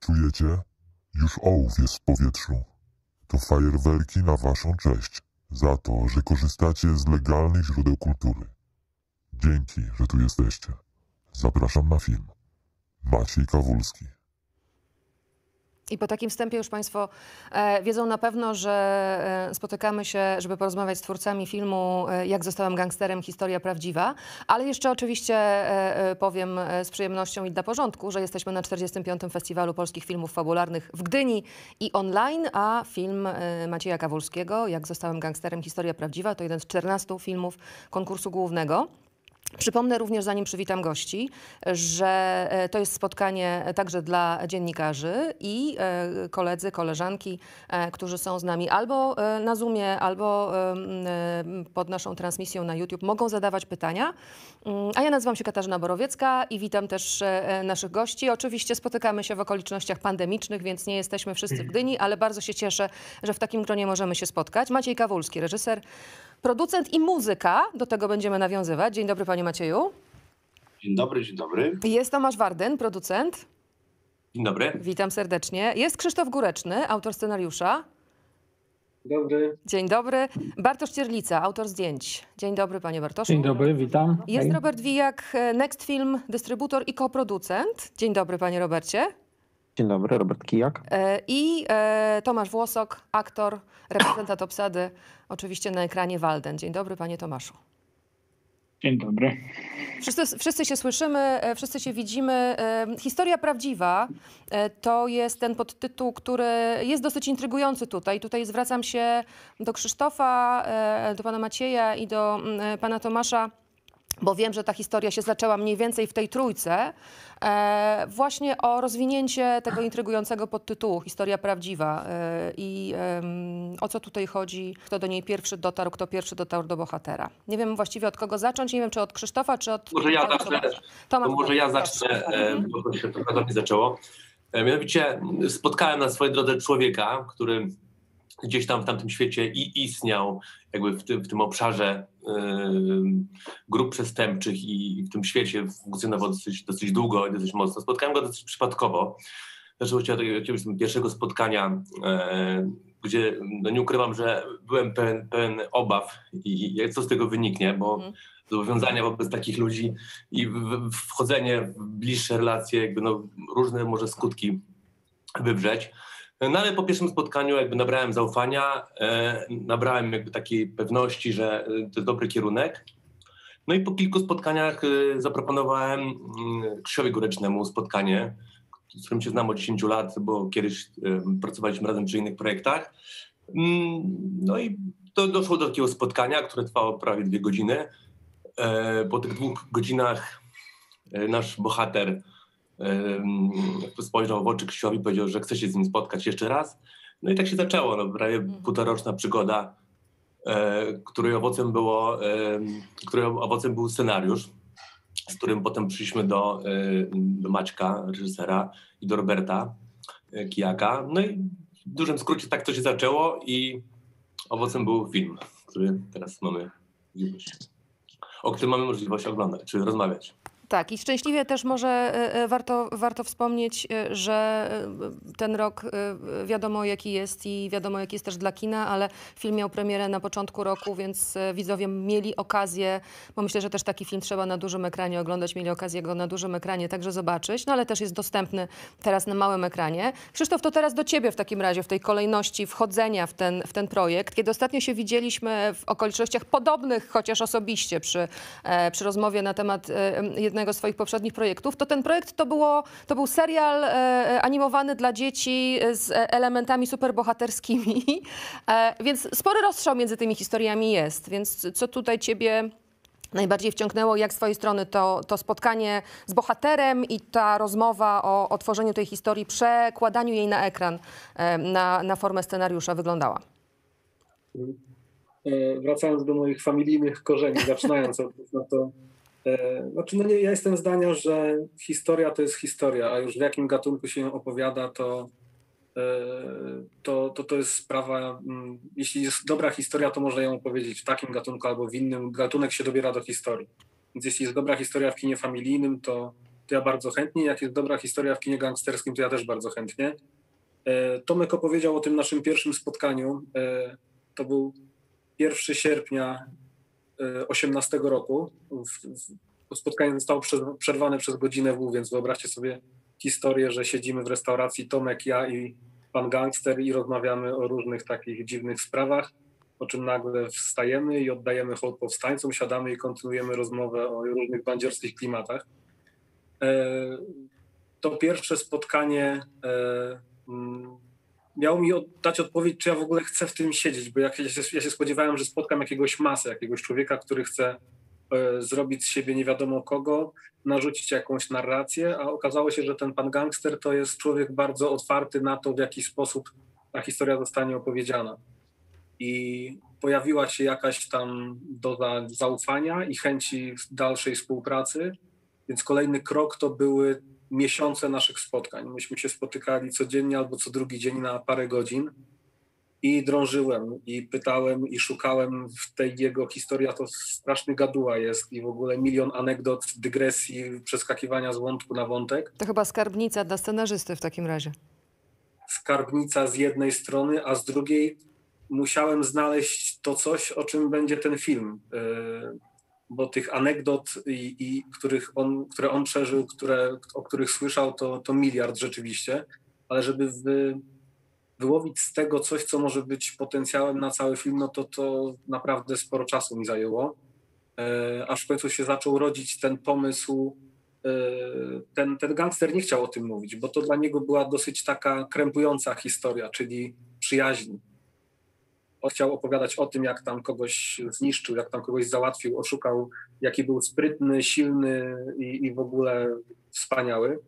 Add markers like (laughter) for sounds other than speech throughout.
czujecie? Już ołów jest w powietrzu. To fajerwerki na waszą cześć. Za to, że korzystacie z legalnych źródeł kultury. Dzięki, że tu jesteście. Zapraszam na film. Maciej Kawulski. I po takim wstępie już Państwo e, wiedzą na pewno, że e, spotykamy się, żeby porozmawiać z twórcami filmu e, Jak zostałem gangsterem, historia prawdziwa. Ale jeszcze oczywiście powiem z przyjemnością i dla porządku, że jesteśmy na 45. Festiwalu Polskich Filmów Fabularnych w Gdyni i online, a film Macieja Kawulskiego Jak zostałem gangsterem, historia prawdziwa to jeden z 14 filmów konkursu głównego. Przypomnę również, zanim przywitam gości, że e, to jest spotkanie także dla dziennikarzy i e, koledzy, koleżanki, e, którzy są z nami albo na Zoomie, albo pod naszą transmisją na YouTube mogą zadawać pytania. Mm, A ja nazywam się Katarzyna Borowiecka i witam też naszych gości. Oczywiście spotykamy się w okolicznościach pandemicznych, więc nie jesteśmy wszyscy w Gdyni, ale bardzo się cieszę, że w takim gronie możemy się spotkać. Maciej Kawulski, reżyser, producent i muzyka. Do tego będziemy nawiązywać. Dzień dobry panie Macieju. Dzień dobry, dzień dobry. Jest Tomasz Warden, producent. Dzień dobry. Witam serdecznie. Jest Krzysztof Góreczny, autor scenariusza. Dobry. Dzień dobry. Bartosz Cierlica, autor zdjęć. Dzień dobry panie Bartoszu. Dzień dobry, witam. Jest Hej. Robert Wijak, e, Next Film, dystrybutor i koproducent. Dzień dobry panie Robercie. Dzień dobry, Robert Kijak. E, I e, Tomasz Włosok, aktor, reprezentant obsady, oczywiście na ekranie Walden. Dzień dobry panie Tomaszu. Dzień dobry. Wszyscy, wszyscy się słyszymy, e, wszyscy się widzimy. Historia prawdziwa to jest ten podtytuł, który jest dosyć intrygujący tutaj. Tutaj zwracam się do Krzysztofa, do pana Macieja i do mm, pana Tomasza. Bo wiem, że ta historia się zaczęła mniej więcej w tej trójce, e, właśnie o rozwinięcie tego intrygującego podtytułu Historia prawdziwa e, i em, o co tutaj chodzi, kto do niej pierwszy dotarł, kto pierwszy dotarł do bohatera. Nie wiem właściwie od kogo zacząć, nie wiem czy od Krzysztofa, czy od Może ja zacznę. To może ja zacznę, e, bo to się trochę do mnie zaczęło. E, Mianowicie spotkałem na swojej drodze człowieka, który gdzieś tam w tamtym świecie i istniał jakby w tym, w tym obszarze e, grup przestępczych i w tym świecie funkcjonował dosyć, dosyć długo i dosyć mocno. Spotkałem go dosyć przypadkowo. Zaczęło się od jakiegoś pierwszego spotkania, e, gdzie no nie ukrywam, że byłem pełen, pełen obaw i co z tego wyniknie, bo Mhm. zobowiązania wobec takich ludzi i w- w- wchodzenie w bliższe relacje, jakby no, różne może skutki wywrzeć. No ale po pierwszym spotkaniu jakby nabrałem zaufania, e, nabrałem jakby takiej pewności, że e, to jest dobry kierunek. No i po kilku spotkaniach e, zaproponowałem mm, Krzysiowi Górecznemu spotkanie, z którym się znam od 10 lat, bo kiedyś pracowaliśmy razem przy innych projektach. Mm, No i to doszło do takiego spotkania, które trwało prawie dwie godziny. Po tych dwóch godzinach nasz bohater spojrzał w oczy Krzysiowi powiedział, że chce się z nim spotkać jeszcze raz. No i tak się zaczęło, no, prawie półtoroczna przygoda, e, której owocem było, której owocem był scenariusz, z którym potem przyszliśmy do, e, do Maćka, reżysera i do Roberta e, Kijaka. No i w dużym skrócie tak to się zaczęło i owocem był film, który teraz mamy możliwość, o którym mamy możliwość oglądać, czy rozmawiać. Tak, i szczęśliwie też może e, e, warto, warto wspomnieć, e, że ten rok wiadomo jaki jest i wiadomo jaki jest też dla kina, ale film miał premierę na początku roku, więc widzowie mieli okazję, bo myślę, że też taki film trzeba na dużym ekranie oglądać, mieli okazję go na dużym ekranie także zobaczyć, no ale też jest dostępny teraz na małym ekranie. Krzysztof, to teraz do ciebie w takim razie, w tej kolejności wchodzenia w ten, w ten projekt. Kiedy ostatnio się widzieliśmy w okolicznościach podobnych, chociaż osobiście przy, przy rozmowie na temat e, jednego z swoich poprzednich projektów, to ten projekt to, było, to był serial e, animowany dla dzieci z e, elementami superbohaterskimi, (laughs) e, więc spory rozstrzał między tymi historiami jest. Więc co tutaj ciebie najbardziej wciągnęło, jak z twojej strony to, to spotkanie z bohaterem i ta rozmowa o, o tworzeniu tej historii, przekładaniu jej na ekran, e, na, na formę scenariusza wyglądała? E, wracając do moich familijnych korzeni, zaczynając od no to, e, znaczy no nie, ja jestem zdania, że historia to jest historia, a już w jakim gatunku się ją opowiada, to, e, to, to, to jest sprawa, mm, jeśli jest dobra historia, to można ją opowiedzieć w takim gatunku albo w innym, gatunek się dobiera do historii. Więc jeśli jest dobra historia w kinie familijnym, to, to ja bardzo chętnie. Jak jest dobra historia w kinie gangsterskim, to ja też bardzo chętnie. E, Tomek opowiedział o tym naszym pierwszym spotkaniu. E, To był 1 sierpnia e, 18 roku. Spotkanie zostało prze- przerwane przez godzinę W, więc wyobraźcie sobie historię, że siedzimy w restauracji Tomek, ja i pan gangster i rozmawiamy o różnych takich dziwnych sprawach, po czym nagle wstajemy i oddajemy hołd powstańcom, siadamy i kontynuujemy rozmowę o różnych bandziorskich klimatach. E, To pierwsze spotkanie miało mi dać odpowiedź, czy ja w ogóle chcę w tym siedzieć, bo jak ja się, ja się spodziewałem, że spotkam jakiegoś masę, jakiegoś człowieka, który chce e, zrobić z siebie nie wiadomo kogo, narzucić jakąś narrację, a okazało się, że ten pan gangster to jest człowiek bardzo otwarty na to, w jaki sposób ta historia zostanie opowiedziana. I pojawiła się jakaś tam doza zaufania i chęci dalszej współpracy, więc kolejny krok to były miesiące naszych spotkań. Myśmy się spotykali codziennie albo co drugi dzień na parę godzin i drążyłem i pytałem i szukałem w tej jego historii, a to straszny gaduła jest i w ogóle milion anegdot, dygresji, przeskakiwania z wątku na wątek. To chyba skarbnica dla scenarzysty w takim razie. skarbnica z jednej strony, a z drugiej musiałem znaleźć to coś, o czym będzie ten film. Yy, Bo tych anegdot, i, i których on, które on przeżył, które, o których słyszał, to, to miliard rzeczywiście, ale żeby wy, wyłowić z tego coś, co może być potencjałem na cały film, no to to naprawdę sporo czasu mi zajęło. Yy, Aż w końcu się zaczął rodzić ten pomysł, Yy, ten, ten gangster nie chciał o tym mówić, bo to dla niego była dosyć taka krępująca historia, czyli przyjaźń. Chciał opowiadać o tym, jak tam kogoś zniszczył, jak tam kogoś załatwił, oszukał, jaki był sprytny, silny i, i w ogóle wspaniały.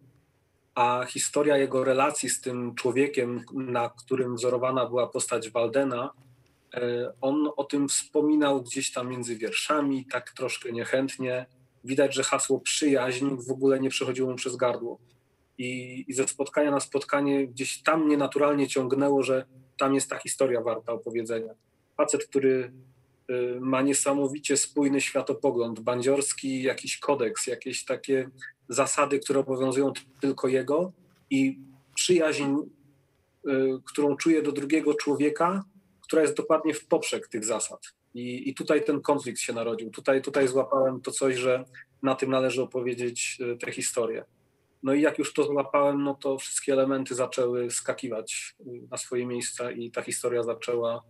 A historia jego relacji z tym człowiekiem, na którym wzorowana była postać Waldena, e, on o tym wspominał gdzieś tam między wierszami, tak troszkę niechętnie widać, że hasło przyjaźń w ogóle nie przechodziło mu przez gardło. I, I ze spotkania na spotkanie gdzieś tam mnie naturalnie ciągnęło, że tam jest ta historia warta opowiedzenia. Facet, który y, ma niesamowicie spójny światopogląd, bandziorski jakiś kodeks, jakieś takie zasady, które obowiązują tylko jego i przyjaźń, y, którą czuje do drugiego człowieka, która jest dokładnie w poprzek tych zasad. I, I tutaj ten konflikt się narodził. Tutaj, tutaj złapałem to coś, że na tym należy opowiedzieć y, tę historię. No i jak już to złapałem, no to wszystkie elementy zaczęły skakiwać na swoje miejsca i ta historia zaczęła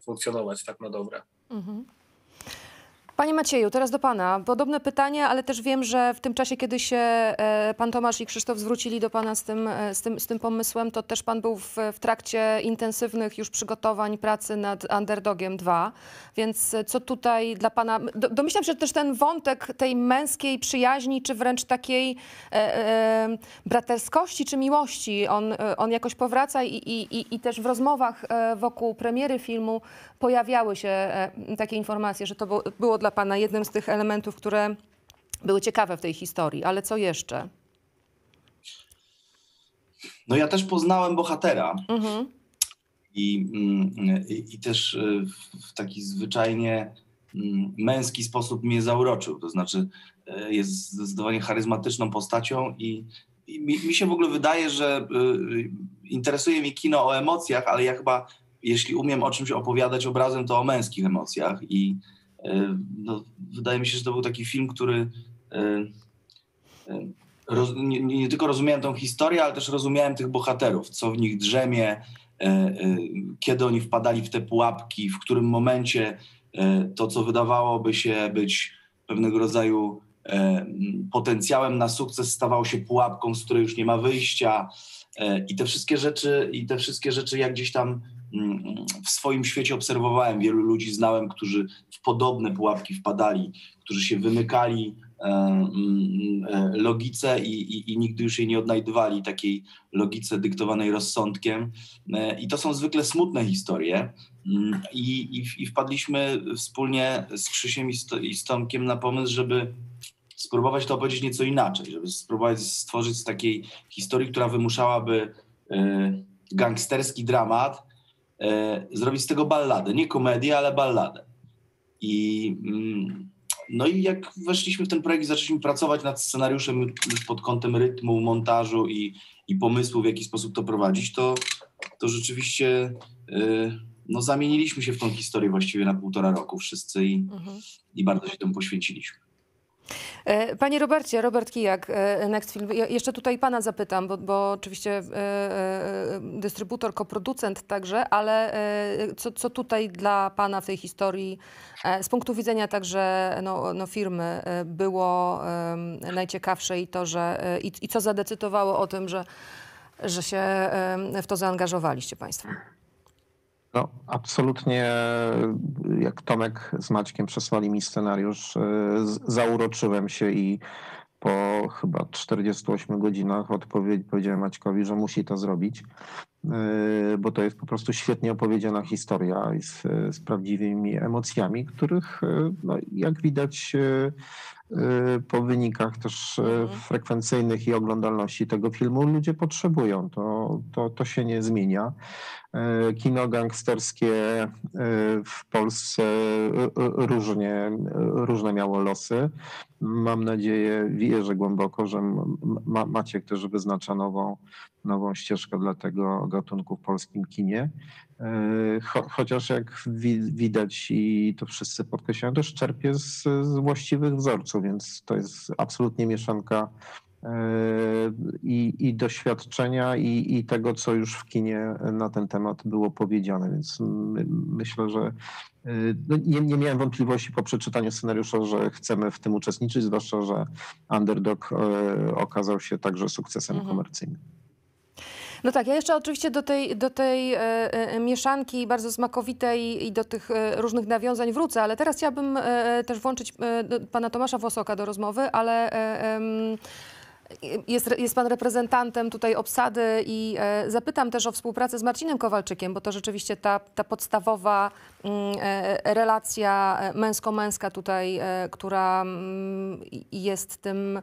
funkcjonować tak na dobre. Mhm. Panie Macieju, teraz do Pana. Podobne pytanie, ale też wiem, że w tym czasie, kiedy się e, Pan Tomasz i Krzysztof zwrócili do Pana z tym, e, z tym, z tym pomysłem, to też Pan był w, w trakcie intensywnych już przygotowań pracy nad Underdogiem 2. Więc e, co tutaj dla Pana... Do, domyślam się, że też ten wątek tej męskiej przyjaźni, czy wręcz takiej e, e, braterskości, czy miłości, on, on jakoś powraca i, i, i, też w rozmowach wokół premiery filmu pojawiały się takie informacje, że to było dla Pana jednym z tych elementów, które były ciekawe w tej historii. Ale co jeszcze? No ja też poznałem bohatera Mhm. i, mm, i, i też y, w- taki zwyczajnie mm, męski sposób mnie zauroczył. To znaczy y, jest zdecydowanie charyzmatyczną postacią i, i mi, mi się w ogóle wydaje, że y, interesuje mnie kino o emocjach, ale ja chyba jeśli umiem o czymś opowiadać obrazem, to o męskich emocjach i no, wydaje mi się, że to był taki film, który y, y, roz, nie, nie tylko rozumiałem tą historię, ale też rozumiałem tych bohaterów, co w nich drzemie, e, e, kiedy oni wpadali w te pułapki, w którym momencie e, to, co wydawałoby się być pewnego rodzaju e, potencjałem na sukces, stawało się pułapką, z której już nie ma wyjścia. E, I te wszystkie rzeczy, i te wszystkie rzeczy, jak gdzieś tam w swoim świecie obserwowałem, wielu ludzi znałem, którzy w podobne pułapki wpadali, którzy się wymykali e, mm, e, logice i, i, i nigdy już jej nie odnajdywali, takiej logice dyktowanej rozsądkiem. E, I to są zwykle smutne historie. Mm, I, i, wpadliśmy wspólnie z Krzysiem i, z Tomkiem na pomysł, żeby spróbować to opowiedzieć nieco inaczej, żeby spróbować stworzyć z takiej historii, która wymuszałaby gangsterski dramat, zrobić z tego balladę. Nie komedię, ale balladę. I mm, No i jak weszliśmy w ten projekt i zaczęliśmy pracować nad scenariuszem już pod kątem rytmu, montażu i, i pomysłu, w jaki sposób to prowadzić, to, to rzeczywiście yy, no, zamieniliśmy się w tą historię właściwie na półtora roku wszyscy i, Mhm. i bardzo się temu poświęciliśmy. E, Panie Robercie, Robert Kijak, e, Next Film. Ja jeszcze tutaj pana zapytam, bo, bo oczywiście e, dystrybutor, koproducent także, ale co, co tutaj dla pana w tej historii z punktu widzenia także no, no firmy było najciekawsze i to, że i, i co zadecydowało o tym, że, że się w to zaangażowaliście państwo? No, absolutnie, jak Tomek z Maćkiem przesłali mi scenariusz, z- zauroczyłem się i po chyba 48 godzinach odpowiedź powiedziałem Maćkowi, że musi to zrobić, y, bo to jest po prostu świetnie opowiedziana historia i z, z prawdziwymi emocjami, których, y, no, jak widać po wynikach też Mhm. frekwencyjnych i oglądalności tego filmu, ludzie potrzebują. To, to, to się nie zmienia. E, Kino gangsterskie e, w Polsce e, różnie, różne miało losy. Mam nadzieję, wierzę głęboko, że Ma- Maciek też wyznacza nową, nową ścieżkę dla tego gatunku w polskim kinie. Cho, chociaż jak wi, widać i to wszyscy podkreślają, też czerpie z, z właściwych wzorców, więc to jest absolutnie mieszanka i, i doświadczenia, i, i tego, co już w kinie na ten temat było powiedziane. Więc my, myślę, że y, no nie, nie miałem wątpliwości po przeczytaniu scenariusza, że chcemy w tym uczestniczyć, zwłaszcza, że Underdog e, okazał się także sukcesem Mhm. komercyjnym. No tak, ja jeszcze oczywiście do tej, do tej e, e, mieszanki bardzo smakowitej i do tych e, różnych nawiązań wrócę, ale teraz chciałabym też włączyć pana Tomasza Włosoka do rozmowy, ale jest, jest pan reprezentantem tutaj obsady i e, zapytam też o współpracę z Marcinem Kowalczykiem, bo to rzeczywiście ta, ta podstawowa mm, e, relacja e, męsko-męska tutaj, która mm, jest tym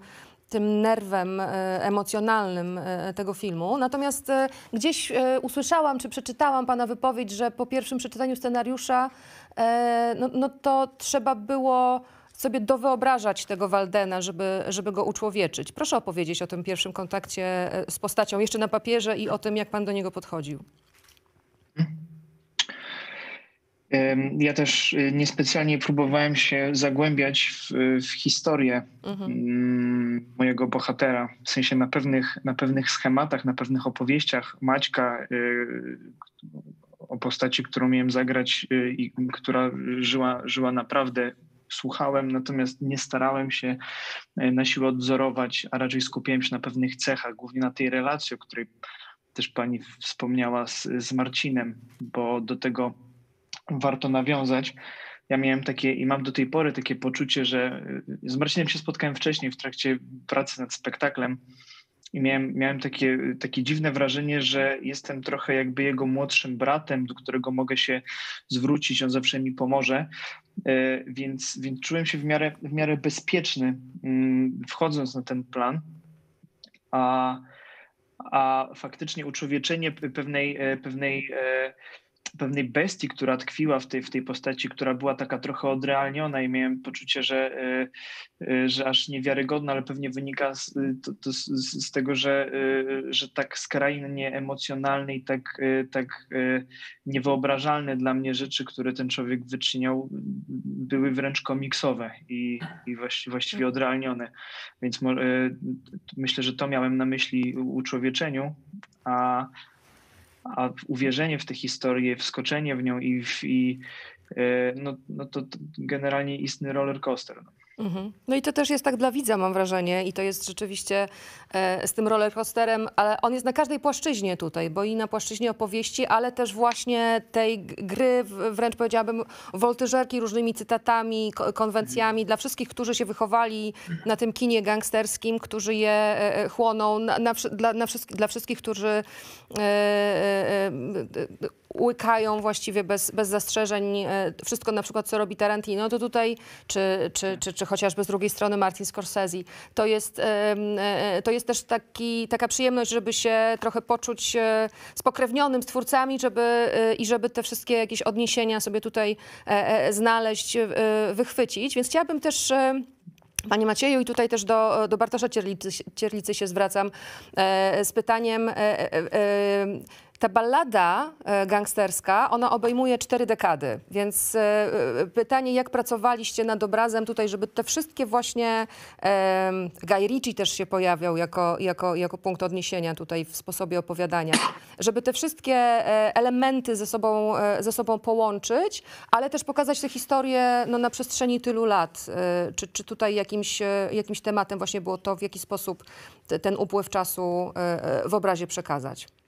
tym nerwem emocjonalnym tego filmu. Natomiast gdzieś usłyszałam, czy przeczytałam pana wypowiedź, że po pierwszym przeczytaniu scenariusza, no, no to trzeba było sobie dowyobrażać tego Waldena, żeby, żeby go uczłowieczyć. Proszę opowiedzieć o tym pierwszym kontakcie e, z postacią jeszcze na papierze i o tym, jak pan do niego podchodził. Ja też y, niespecjalnie próbowałem się zagłębiać w, w historię Mhm. mm, mojego bohatera. W sensie na pewnych, na pewnych schematach, na pewnych opowieściach Maćka y, o postaci, którą miałem zagrać i która żyła, żyła naprawdę. Słuchałem, natomiast nie starałem się y, na siłę odwzorować, a raczej skupiałem się na pewnych cechach, głównie na tej relacji, o której też pani wspomniała z, z Marcinem, bo do tego warto nawiązać. Ja miałem takie i mam do tej pory takie poczucie, że y, z Marcinem się spotkałem wcześniej w trakcie pracy nad spektaklem i miałem, miałem takie, takie dziwne wrażenie, że jestem trochę jakby jego młodszym bratem, do którego mogę się zwrócić, on zawsze mi pomoże. Y, Więc, więc czułem się w miarę, w miarę bezpieczny, mm, wchodząc na ten plan. A, a faktycznie uczłowieczenie pe- pewnej, e, pewnej, e, pewnej bestii, która tkwiła w tej, w tej postaci, która była taka trochę odrealniona i miałem poczucie, że, e, e, że aż niewiarygodna, ale pewnie wynika z, to, to z, z tego, że, e, że tak skrajnie emocjonalny i tak, e, tak e, niewyobrażalne dla mnie rzeczy, które ten człowiek wyczyniał, były wręcz komiksowe i, i właściwie, właściwie odrealnione. Więc e, myślę, że to miałem na myśli uczłowieczeniu, a, a uwierzenie w tę historię, wskoczenie w nią i, i e, no, no to generalnie istny roller coaster. No. Mhm. No i to też jest tak dla widza, mam wrażenie, i to jest rzeczywiście e, z tym rollercoasterem, ale on jest na każdej płaszczyźnie tutaj, bo i na płaszczyźnie opowieści, ale też właśnie tej gry, wręcz powiedziałabym, woltyżerki różnymi cytatami, ko- konwencjami dla wszystkich, którzy się wychowali na tym kinie gangsterskim, którzy je e, e, chłoną, na, na, dla, na wszystkich, dla wszystkich, którzy e, e, e, łykają właściwie bez, bez zastrzeżeń e, wszystko na przykład, co robi Tarantino, to tutaj, czy, czy, czy, czy chociażby z drugiej strony Martin Scorsese. To jest, to jest też taki, taka przyjemność, żeby się trochę poczuć spokrewnionym z twórcami żeby, i żeby te wszystkie jakieś odniesienia sobie tutaj znaleźć, wychwycić. Więc chciałabym też Panie Macieju, i tutaj też do, do Bartosza Cierlicy, Cierlicy się zwracam e, z pytaniem. E, e, e ta ballada e, gangsterska, ona obejmuje cztery dekady, więc e, e, pytanie, jak pracowaliście nad obrazem tutaj, żeby te wszystkie właśnie, Guy Ritchie też się pojawiał jako, jako, jako punkt odniesienia tutaj w sposobie opowiadania, żeby te wszystkie elementy ze sobą, ze sobą połączyć, ale też pokazać tę historię no, na przestrzeni tylu lat. Czy, czy tutaj jakimś, jakimś tematem właśnie było to, w jaki sposób ten upływ czasu w obrazie przekazać?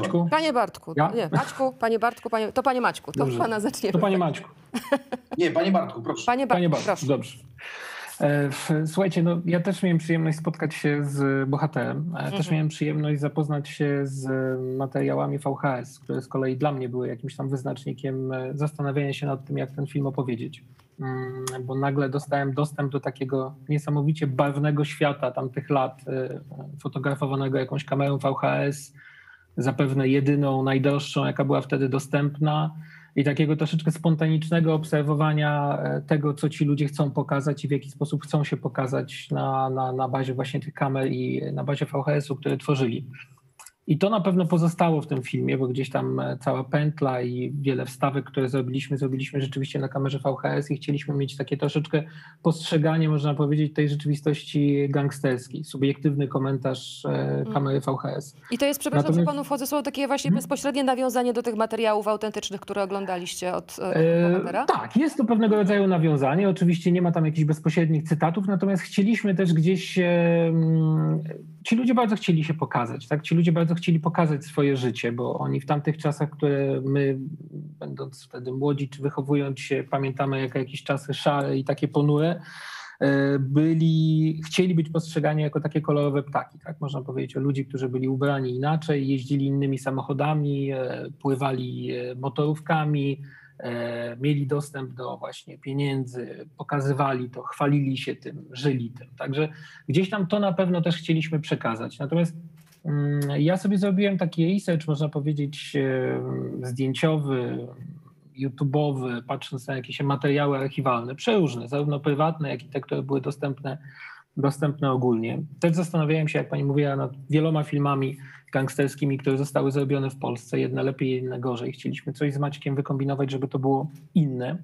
Maćku? Panie Bartku. Ja? Nie, Maćku, panie Bartku, panie, to panie Maćku. To dobrze. pana zaczniemy. To panie Maćku. (laughs) Nie, panie Bartku, proszę. Panie, panie Bartku, proszę. dobrze. E, słuchajcie, no, ja też miałem przyjemność spotkać się z bohaterem. Mhm. Też miałem przyjemność zapoznać się z materiałami VHS, które z kolei dla mnie były jakimś tam wyznacznikiem e, zastanawiania się nad tym, jak ten film opowiedzieć. Mm, bo nagle dostałem dostęp do takiego niesamowicie barwnego świata tamtych lat, e, fotografowanego jakąś kamerą VHS, zapewne jedyną, najdroższą, jaka była wtedy dostępna i takiego troszeczkę spontanicznego obserwowania e, tego, co ci ludzie chcą pokazać i w jaki sposób chcą się pokazać na, na, na bazie właśnie tych kamer i na bazie VHS-u, które tworzyli. I to na pewno pozostało w tym filmie, bo gdzieś tam e, cała pętla i wiele wstawek, które zrobiliśmy, zrobiliśmy rzeczywiście na kamerze VHS i chcieliśmy mieć takie troszeczkę postrzeganie, można powiedzieć, tej rzeczywistości gangsterskiej, subiektywny komentarz e, mm. kamery VHS. I to jest, przepraszam, Natomiast... że panu wchodzę, są takie właśnie hmm? bezpośrednie nawiązanie do tych materiałów autentycznych, które oglądaliście od e, bohatera? E, tak, jest to pewnego rodzaju nawiązanie. Oczywiście nie ma tam jakichś bezpośrednich cytatów, natomiast chcieliśmy też gdzieś... E, ci ludzie bardzo chcieli się pokazać, tak? Ci ludzie bardzo chcieli pokazać swoje życie, bo oni w tamtych czasach, które my, będąc wtedy młodzi czy wychowując się, pamiętamy jako jakieś czasy szare i takie ponure, e, byli, chcieli być postrzegani jako takie kolorowe ptaki, tak? Można powiedzieć o ludzi, którzy byli ubrani inaczej, jeździli innymi samochodami, e, pływali e, motorówkami, mieli dostęp do właśnie pieniędzy, pokazywali to, chwalili się tym, żyli tym. Także gdzieś tam to na pewno też chcieliśmy przekazać. Natomiast mm, ja sobie zrobiłem taki research, można powiedzieć, e, zdjęciowy, YouTube'owy, patrząc na jakieś materiały archiwalne, przeróżne, zarówno prywatne, jak i te, które były dostępne, dostępne ogólnie. Też zastanawiałem się, jak pani mówiła, nad wieloma filmami gangsterskimi, które zostały zrobione w Polsce, jedne lepiej, inne gorzej. Chcieliśmy coś z Maćkiem wykombinować, żeby to było inne.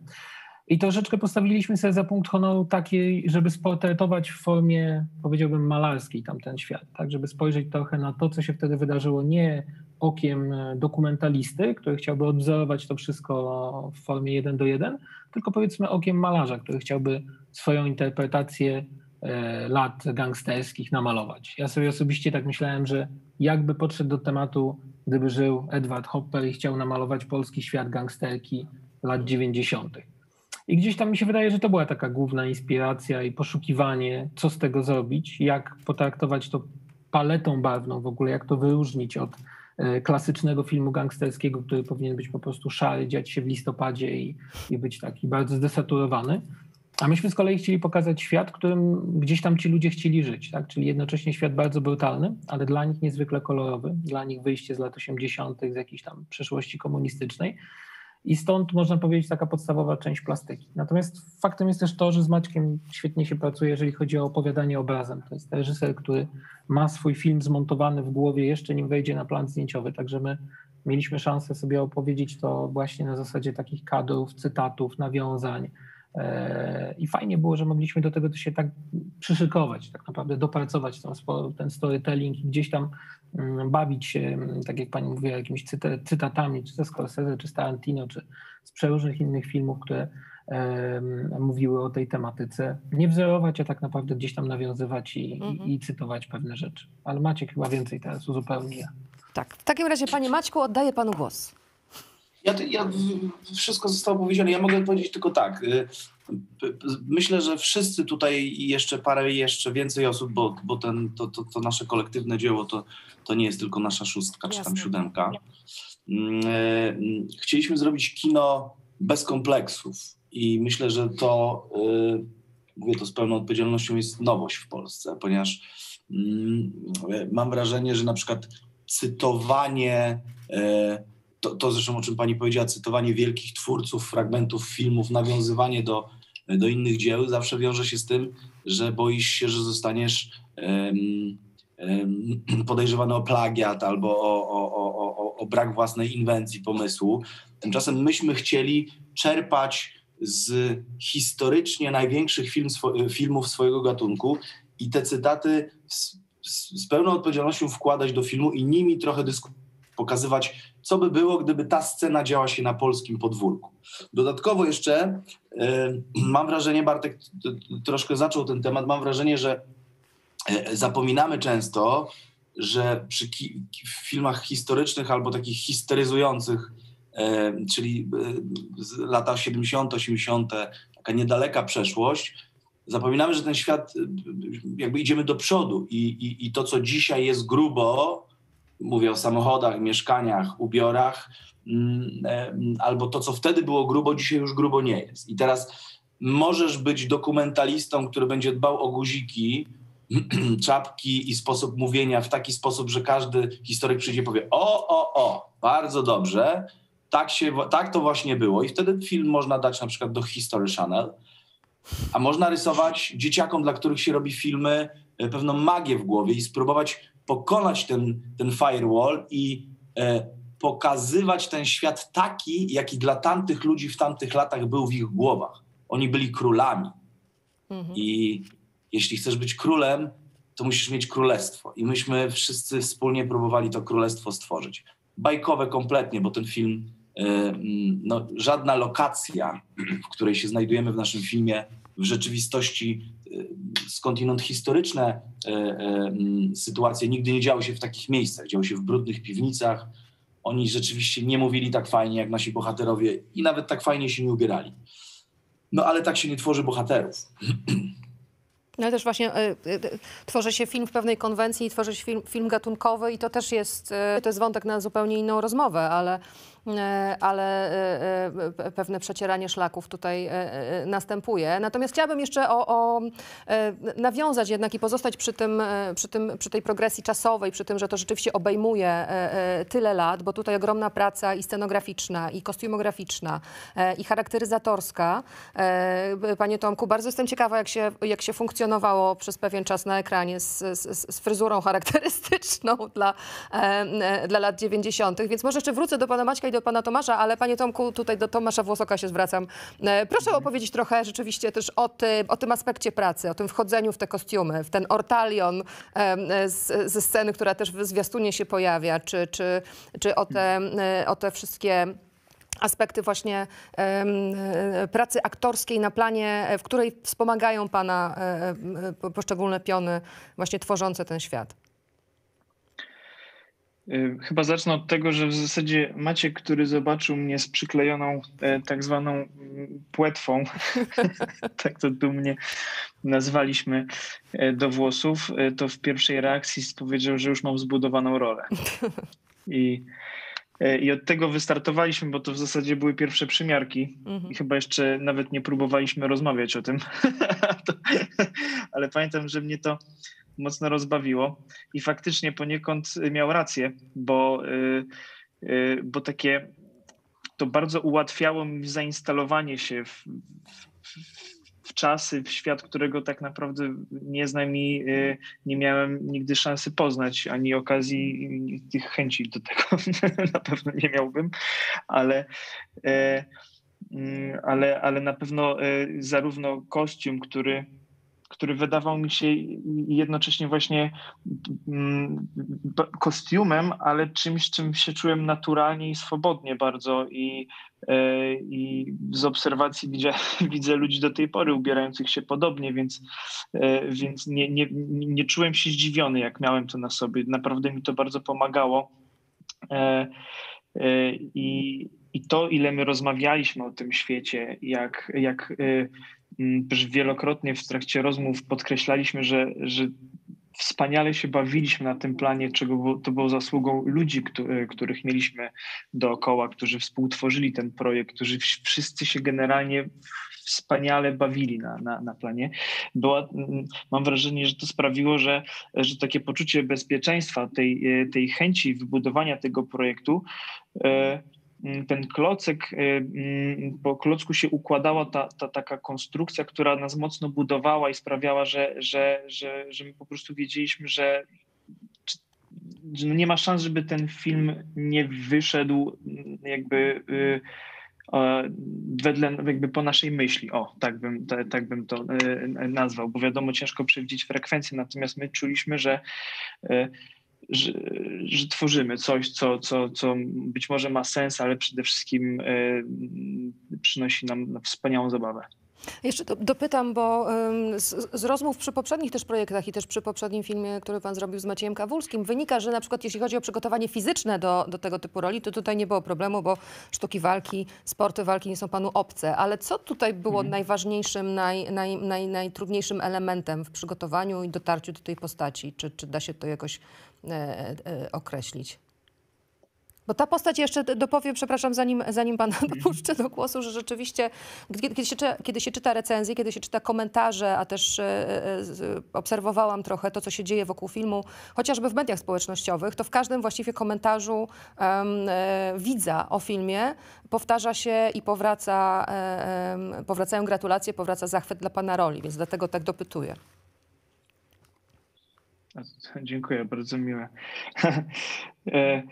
I troszeczkę postawiliśmy sobie za punkt honoru takiej, żeby sportretować w formie, powiedziałbym, malarskiej tamten świat, tak, żeby spojrzeć trochę na to, co się wtedy wydarzyło, nie okiem dokumentalisty, który chciałby odwzorować to wszystko w formie jeden do jeden, tylko powiedzmy okiem malarza, który chciałby swoją interpretację lat gangsterskich namalować. Ja sobie osobiście tak myślałem, że jakby podszedł do tematu, gdyby żył Edward Hopper i chciał namalować polski świat gangsterki lat 90. I gdzieś tam mi się wydaje, że to była taka główna inspiracja i poszukiwanie, co z tego zrobić, jak potraktować to paletą barwną w ogóle, jak to wyróżnić od e, klasycznego filmu gangsterskiego, który powinien być po prostu szary, dziać się w listopadzie i, i być taki bardzo zdesaturowany. A myśmy z kolei chcieli pokazać świat, którym gdzieś tam ci ludzie chcieli żyć, tak? czyli jednocześnie świat bardzo brutalny, ale dla nich niezwykle kolorowy, dla nich wyjście z lat 80., z jakiejś tam przeszłości komunistycznej. I stąd można powiedzieć taka podstawowa część plastyki. Natomiast faktem jest też to, że z Maćkiem świetnie się pracuje, jeżeli chodzi o opowiadanie obrazem. To jest reżyser, który ma swój film zmontowany w głowie jeszcze nim wejdzie na plan zdjęciowy, także my mieliśmy szansę sobie opowiedzieć to właśnie na zasadzie takich kadrów, cytatów, nawiązań, I fajnie było, że mogliśmy do tego się tak przyszykować, tak naprawdę dopracować ten, ten storytelling i gdzieś tam mm, bawić się, mm, tak jak pani mówiła, jakimiś cytatami, czy ze Scorsese, czy z Tarantino, czy z przeróżnych innych filmów, które mówiły o tej tematyce. Nie wzorować, a tak naprawdę gdzieś tam nawiązywać i, mhm. i, cytować pewne rzeczy. Ale macie chyba więcej teraz uzupełni. Tak, w takim razie panie Maćku oddaję panu głos. Ja, ja, wszystko zostało powiedziane. Ja mogę powiedzieć tylko tak. Y, myślę, że wszyscy tutaj i jeszcze parę, jeszcze więcej osób, bo, bo ten, to, to, to nasze kolektywne dzieło to, to nie jest tylko nasza szóstka czy tam siódemka. Mm, y, chcieliśmy zrobić kino bez kompleksów. I myślę, że to, mówię to z pełną odpowiedzialnością, jest nowość w Polsce, ponieważ mm, mam wrażenie, że na przykład cytowanie, to, to zresztą o czym pani powiedziała, cytowanie wielkich twórców, fragmentów filmów, nawiązywanie do, do innych dzieł zawsze wiąże się z tym, że boisz się, że zostaniesz (clears throat) podejrzewany o plagiat albo o, o, o, o, brak własnej inwencji, pomysłu. Tymczasem myśmy chcieli czerpać z historycznie największych film, filmów swojego gatunku i te cytaty z, z, pełną odpowiedzialnością wkładać do filmu i nimi trochę pokazywać, co by było, gdyby ta scena działa się na polskim podwórku. Dodatkowo jeszcze y, mam wrażenie, Bartek troszkę zaczął ten temat, mam wrażenie, że E, zapominamy często, że przy filmach historycznych albo takich histeryzujących, e, czyli e, lata 70., 80., taka niedaleka przeszłość, zapominamy, że ten świat, jakby idziemy do przodu i, i, i to, co dzisiaj jest grubo, mówię o samochodach, mieszkaniach, ubiorach, mm, albo to, co wtedy było grubo, dzisiaj już grubo nie jest. I teraz możesz być dokumentalistą, który będzie dbał o guziki, (clears throat) czapki i sposób mówienia w taki sposób, że każdy historyk przyjdzie i powie: O, o, o, bardzo dobrze, tak, się, tak to właśnie było. I wtedy film można dać na przykład do History Channel, a można rysować dzieciakom, dla których się robi filmy, e, pewną magię w głowie i spróbować pokonać ten, ten firewall i e, pokazywać ten świat taki, jaki dla tamtych ludzi w tamtych latach był w ich głowach. Oni byli królami. Mhm. I jeśli chcesz być królem, to musisz mieć królestwo. I myśmy wszyscy wspólnie próbowali to królestwo stworzyć. Bajkowe kompletnie, bo ten film, e, mm, no, żadna lokacja, w której się znajdujemy w naszym filmie, w rzeczywistości skądinąd historyczne e, mm, sytuacje nigdy nie działy się w takich miejscach. Działy się w brudnych piwnicach. Oni rzeczywiście nie mówili tak fajnie jak nasi bohaterowie i nawet tak fajnie się nie ubierali. No ale tak się nie tworzy bohaterów. (clears throat) No też właśnie y, y, tworzy się film w pewnej konwencji, tworzy się film, film gatunkowy i to też jest, y, to jest wątek na zupełnie inną rozmowę, ale E, ale e, e, pewne przecieranie szlaków tutaj następuje. Natomiast chciałabym jeszcze o, o nawiązać jednak i pozostać przy, tym, przy, tym, przy tej progresji czasowej, przy tym, że to rzeczywiście obejmuje tyle lat, bo tutaj ogromna praca i scenograficzna, i kostiumograficzna, i charakteryzatorska. Panie Tomku, bardzo jestem ciekawa, jak się, jak się funkcjonowało przez pewien czas na ekranie z, z, z fryzurą charakterystyczną dla, dla lat 90., więc może jeszcze wrócę do pana Maćka do pana Tomasza, ale panie Tomku, tutaj do Tomasza Włosoka się zwracam. E, proszę mhm. opowiedzieć trochę rzeczywiście też o, ty, o tym aspekcie pracy, o tym wchodzeniu w te kostiumy, w ten ortalion z, ze sceny, która też w zwiastunie się pojawia, czy, czy, czy o, te, e, o te wszystkie aspekty właśnie e, pracy aktorskiej na planie, w której wspomagają pana poszczególne piony właśnie tworzące ten świat. Y, chyba zacznę od tego, że w zasadzie Maciek, który zobaczył mnie z przyklejoną e, tak zwaną mm, płetwą, (laughs) tak to dumnie nazwaliśmy e, do włosów, e, to w pierwszej reakcji powiedział, że już mam zbudowaną rolę. (laughs) I, I od tego wystartowaliśmy, bo to w zasadzie były pierwsze przymiarki mhm. i chyba jeszcze nawet nie próbowaliśmy rozmawiać o tym. (laughs) Ale pamiętam, że mnie to mocno rozbawiło i faktycznie poniekąd miał rację, bo, y, y, bo takie to bardzo ułatwiało mi zainstalowanie się w, w, w czasy, w świat, którego tak naprawdę nie znam i y, nie miałem nigdy szansy poznać, ani okazji, tych chęci do tego (laughs) na pewno nie miałbym, ale mm, ale, ale na pewno zarówno kostium, który który wydawał mi się jednocześnie właśnie mm, kostiumem, ale czymś, czym się czułem naturalnie i swobodnie bardzo. I, i z obserwacji widzę, (laughs) widzę ludzi do tej pory ubierających się podobnie, więc, e, więc nie, nie, nie czułem się zdziwiony, jak miałem to na sobie. Naprawdę mi to bardzo pomagało. E, I, i to, ile my rozmawialiśmy o tym świecie, jak, jak wielokrotnie w trakcie rozmów podkreślaliśmy, że, że wspaniale się bawiliśmy na tym planie, czego to było zasługą ludzi, których mieliśmy dookoła, którzy współtworzyli ten projekt, którzy wszyscy się generalnie wspaniale bawili na, na, na planie. Była, mam wrażenie, że to sprawiło, że, że takie poczucie bezpieczeństwa, tej, tej chęci wybudowania tego projektu, e, ten klocek, e, po klocku się układała ta, ta taka konstrukcja, która nas mocno budowała i sprawiała, że, że, że, że my po prostu wiedzieliśmy, że że nie ma szans, żeby ten film nie wyszedł jakby y, wedle jakby po naszej myśli. O, tak bym, tak bym to e, nazwał, bo wiadomo, ciężko przewidzieć frekwencję, natomiast my czuliśmy, że, że, że tworzymy coś, co, co, co być może ma sens, ale przede wszystkim e, przynosi nam wspaniałą zabawę. Jeszcze dopytam, bo z, z, rozmów przy poprzednich też projektach i też przy poprzednim filmie, który pan zrobił z Maciejem Kawulskim, wynika, że na przykład jeśli chodzi o przygotowanie fizyczne do, do tego typu roli, to tutaj nie było problemu, bo sztuki walki, sporty walki nie są panu obce. Ale co tutaj było hmm. najważniejszym, naj, naj, naj, najtrudniejszym elementem w przygotowaniu i dotarciu do tej postaci? Czy, czy da się to jakoś określić? Bo ta postać jeszcze dopowiem, przepraszam, zanim, zanim pan (laughs) dopuszczę do głosu, że rzeczywiście, kiedy się, kiedy się czyta recenzje, kiedy się czyta komentarze, a też e, e, obserwowałam trochę to, co się dzieje wokół filmu, chociażby w mediach społecznościowych, to w każdym właściwie komentarzu e, widza o filmie powtarza się i powraca, e, powracają gratulacje, powraca zachwyt dla pana roli, więc dlatego tak dopytuję. (laughs) Dziękuję, bardzo miłe. (laughs) E,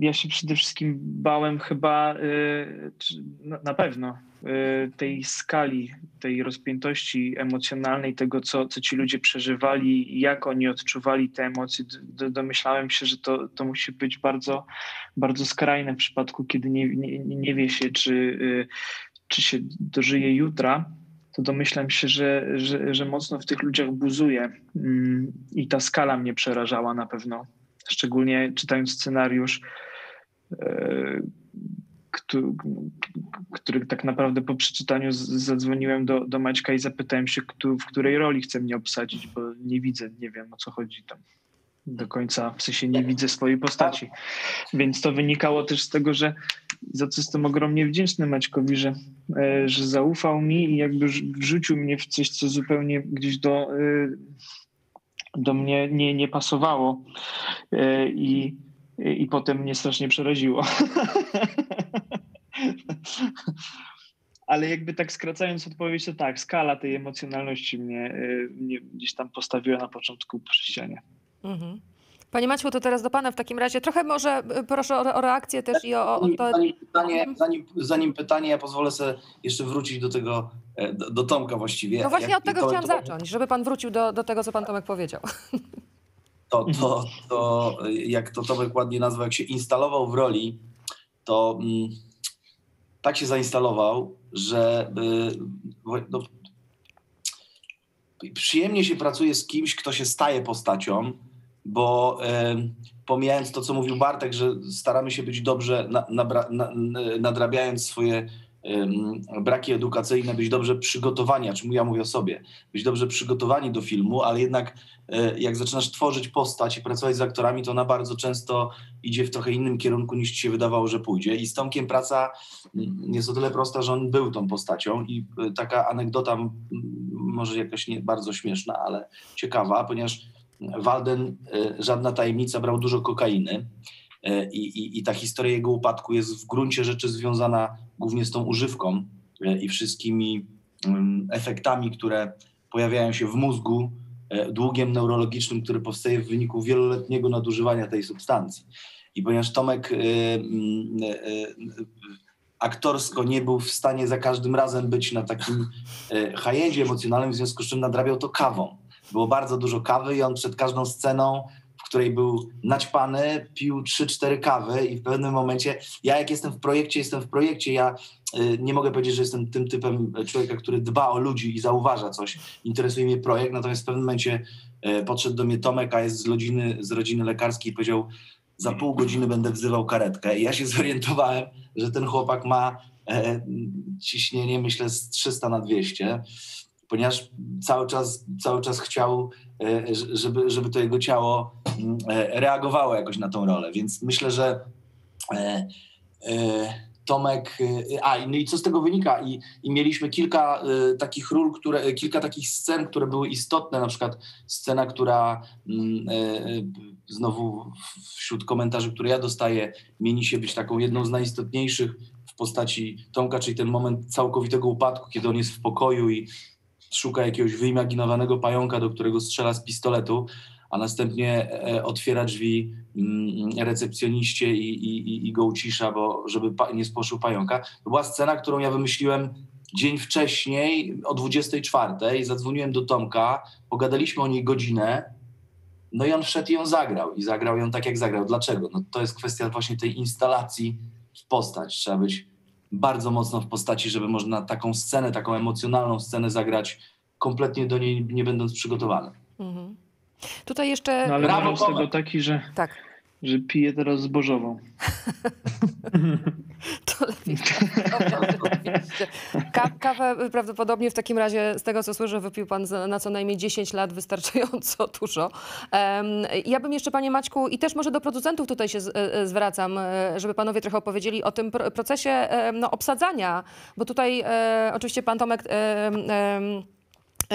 ja się przede wszystkim bałem chyba y, na pewno y, tej skali, tej rozpiętości emocjonalnej, tego, co, co ci ludzie przeżywali, jak oni odczuwali te emocje. Domyślałem się, że to, to musi być bardzo, bardzo skrajne w przypadku, kiedy nie, nie, nie wie się, czy, czy się dożyje jutra to domyślam się, że, że, że mocno w tych ludziach buzuje mm, i ta skala mnie przerażała na pewno. Szczególnie czytając scenariusz, e, który, który tak naprawdę po przeczytaniu zadzwoniłem do, do Maćka i zapytałem się, w której roli chce mnie obsadzić, bo nie widzę, nie wiem o co chodzi tam do końca, w sensie nie widzę swojej postaci. Więc to wynikało też z tego, że za co jestem ogromnie wdzięczny Maćkowi, że, e, że zaufał mi i jakby wrzucił mnie w coś, co zupełnie gdzieś do, e, do mnie nie, nie pasowało e, i, i potem mnie strasznie przeraziło. (laughs) Ale jakby tak skracając odpowiedź, to tak, skala tej emocjonalności mnie, mnie gdzieś tam postawiła na początku przy ścianie. Mhm. Panie Maćku, to teraz do Pana w takim razie. Trochę może e, proszę o, o reakcję też i o, o to... Zanim pytanie, mhm. zanim, zanim pytanie, ja pozwolę sobie jeszcze wrócić do tego, e, do, do Tomka właściwie. No właśnie Jak, od tego to, chciałam to... zacząć, żeby Pan wrócił do, do tego, co Pan Tomek powiedział. (laughs) To, to, to, jak to Tomek ładnie nazwał, jak się instalował w roli, to mm, tak się zainstalował, że y, no, przyjemnie się pracuje z kimś, kto się staje postacią, bo pomijając to, co mówił Bartek, że staramy się być dobrze, nadrabiając swoje braki edukacyjne, być dobrze przygotowani, a czym ja mówię o sobie, być dobrze przygotowani do filmu, ale jednak e, jak zaczynasz tworzyć postać i pracować z aktorami, to ona bardzo często idzie w trochę innym kierunku niż ci się wydawało, że pójdzie. I z Tomkiem praca jest o tyle prosta, że on był tą postacią i e, taka anegdota może jakaś nie bardzo śmieszna, ale ciekawa, ponieważ Walden, e, żadna tajemnica, brał dużo kokainy e, i, i, i ta historia jego upadku jest w gruncie rzeczy związana głównie z tą używką e, i wszystkimi mm, efektami, które pojawiają się w mózgu, długiem neurologicznym, który powstaje w wyniku wieloletniego nadużywania tej substancji. I ponieważ Tomek mm, aktorsko nie był w stanie za każdym razem być na takim high emocjonalnym, w związku z czym nadrabiał to kawą było bardzo dużo kawy i on przed każdą sceną, w której był naćpany, pił 3-4 kawy i w pewnym momencie, ja jak jestem w projekcie, jestem w projekcie, ja y, nie mogę powiedzieć, że jestem tym typem człowieka, który dba o ludzi i zauważa coś, interesuje mnie projekt, natomiast w pewnym momencie y, podszedł do mnie Tomek, a jest z rodziny, z rodziny lekarskiej i powiedział, za pół godziny będę wzywał karetkę. I ja się (laughs) zorientowałem, że ten chłopak ma e, ciśnienie myślę z 300 na 200 ponieważ cały czas, cały czas chciał żeby, żeby to jego ciało mm, reagowało jakoś na tą rolę. Więc myślę, że Tomek, a no i co z tego wynika? I, i mieliśmy kilka takich ról, które, kilka takich scen, które były istotne, na przykład scena, która mm, znowu wśród komentarzy, które ja dostaję, mieni się być taką jedną z najistotniejszych w postaci Tomka, czyli ten moment całkowitego upadku, kiedy on jest w pokoju i szuka jakiegoś wyimaginowanego pająka, do którego strzela z pistoletu, a następnie e, otwiera drzwi mm, recepcjoniście i, i, i go ucisza, bo żeby nie spłoszył pająka. To była scena, którą ja wymyśliłem dzień wcześniej o 24. Zadzwoniłem do Tomka, pogadaliśmy o niej godzinę, no i on wszedł i ją zagrał. I zagrał ją tak, jak zagrał. Dlaczego? No to jest kwestia właśnie tej instalacji w postać. Trzeba być bardzo mocno w postaci, żeby można taką scenę, taką emocjonalną scenę zagrać, kompletnie do niej nie będąc przygotowanym. Mhm. Tutaj jeszcze... No ale Brawo, z tego taki, że, tak. Że pije teraz zbożową. (laughs) to lepiej. Ka kawę prawdopodobnie w takim razie, z tego co słyszę, wypił pan na co najmniej 10 lat wystarczająco (laughs) dużo. Ja bym jeszcze, panie Maćku, i też może do producentów tutaj się z, e, zwracam, e, żeby panowie trochę opowiedzieli o tym procesie no, obsadzania, bo tutaj e, oczywiście pan Tomek e, e, E,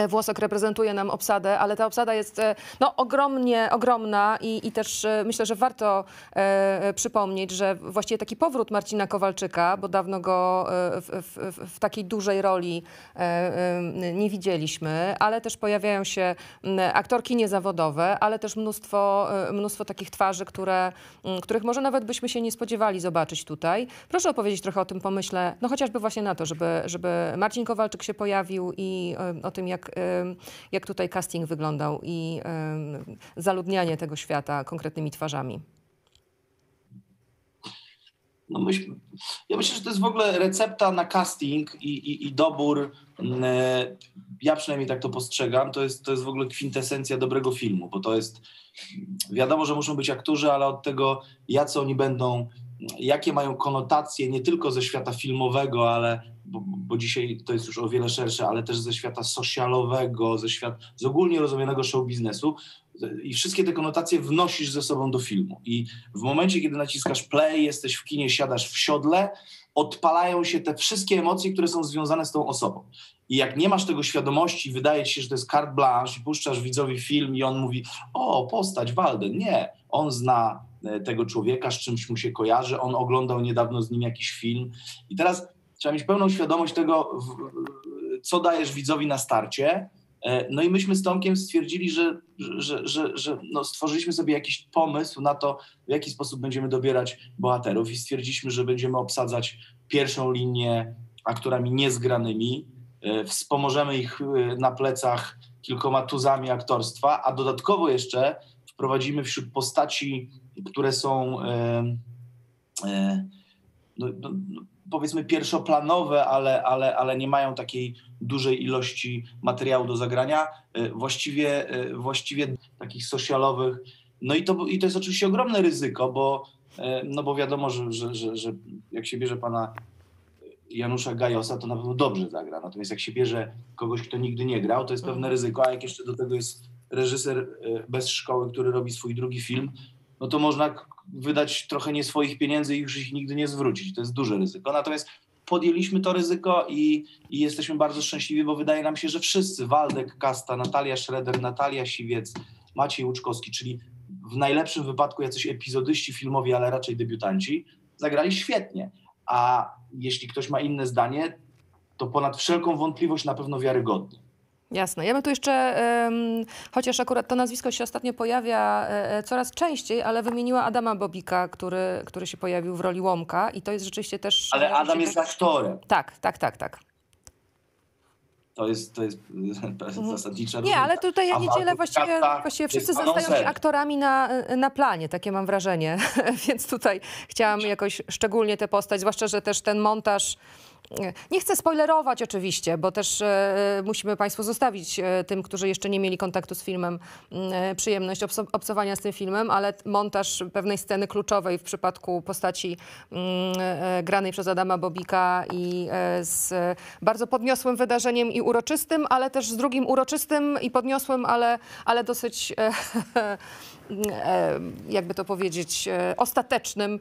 Włosok reprezentuje nam obsadę, ale ta obsada jest e, no, ogromnie, ogromna i, i też e, myślę, że warto e, przypomnieć, że właściwie taki powrót Marcina Kowalczyka, bo dawno go w, w, w takiej dużej roli e, nie widzieliśmy, ale też pojawiają się aktorki niezawodowe, ale też mnóstwo, mnóstwo takich twarzy, które, których może nawet byśmy się nie spodziewali zobaczyć tutaj. Proszę opowiedzieć trochę o tym pomyśle, no chociażby właśnie na to, żeby, żeby Marcin Kowalczyk się pojawił i o tym, jak jak, jak tutaj casting wyglądał i zaludnianie tego świata konkretnymi twarzami? No myśl, ja myślę, że to jest w ogóle recepta na casting i, i, i dobór. Ja przynajmniej tak to postrzegam. To jest, to jest w ogóle kwintesencja dobrego filmu, bo to jest wiadomo, że muszą być aktorzy, ale od tego, jacy oni będą, jakie mają konotacje nie tylko ze świata filmowego, ale bo, bo, dzisiaj to jest już o wiele szersze, ale też ze świata socialowego, ze świata, z ogólnie rozumianego show biznesu i wszystkie te konotacje wnosisz ze sobą do filmu. I w momencie, kiedy naciskasz play, jesteś w kinie, siadasz w siodle, odpalają się te wszystkie emocje, które są związane z tą osobą. I jak nie masz tego świadomości, wydaje ci się, że to jest carte blanche i puszczasz widzowi film i on mówi, o, postać Walden. Nie, on zna e, tego człowieka, z czymś mu się kojarzy, on oglądał niedawno z nim jakiś film. I teraz trzeba mieć pełną świadomość tego, co dajesz widzowi na starcie. E, no i myśmy z Tomkiem stwierdzili, że, że, że, że no stworzyliśmy sobie jakiś pomysł na to, w jaki sposób będziemy dobierać bohaterów i stwierdziliśmy, że będziemy obsadzać pierwszą linię aktorami niezgranymi, e, wspomożemy ich e, na plecach kilkoma tuzami aktorstwa, a dodatkowo jeszcze wprowadzimy wśród postaci, które są no, no, no powiedzmy pierwszoplanowe, ale, ale, ale nie mają takiej dużej ilości materiału do zagrania, e, właściwie, e, właściwie takich socialowych. No i to, i to jest oczywiście ogromne ryzyko, bo, e, no bo wiadomo, że, że, że, że jak się bierze pana Janusza Gajosa, to na pewno dobrze zagra. Natomiast jak się bierze kogoś, kto nigdy nie grał, to jest pewne mhm. ryzyko, a jak jeszcze do tego jest reżyser bez szkoły, który robi swój drugi film, no to można wydać trochę nie swoich pieniędzy i już ich nigdy nie zwrócić. To jest duże ryzyko. Natomiast podjęliśmy to ryzyko i, i, jesteśmy bardzo szczęśliwi, bo wydaje nam się, że wszyscy, Waldek, Kasta, Natalia Schroeder, Natalia Siwiec, Maciej Łuczkowski, czyli w najlepszym wypadku jacyś epizodyści filmowi, ale raczej debiutanci, zagrali świetnie. A jeśli ktoś ma inne zdanie, to ponad wszelką wątpliwość na pewno wiarygodnie. Jasne. Ja bym tu jeszcze, um, chociaż akurat to nazwisko się ostatnio pojawia e, coraz częściej, ale wymieniła Adama Bobika, który, który się pojawił w roli Łomka i to jest rzeczywiście też... Ale e, Adam jest aktorem. Tak, tak, tak, tak. To jest, to jest mhm. zasadnicza Nie, ale tutaj ja nie dzielę właściwie, właściwie wszyscy zostają się aktorami na, na planie, takie mam wrażenie. (laughs) Więc tutaj chciałam jakoś szczególnie tę postać, zwłaszcza, że też ten montaż nie chcę spoilerować oczywiście, bo też e, musimy Państwu zostawić e, tym, którzy jeszcze nie mieli kontaktu z filmem, e, przyjemność obcowania z tym filmem, ale montaż pewnej sceny kluczowej w przypadku postaci mm, granej przez Adama Bobika i z bardzo podniosłym wydarzeniem i uroczystym, ale też z drugim uroczystym i podniosłym, ale, ale dosyć (laughs) jakby to powiedzieć, ostatecznym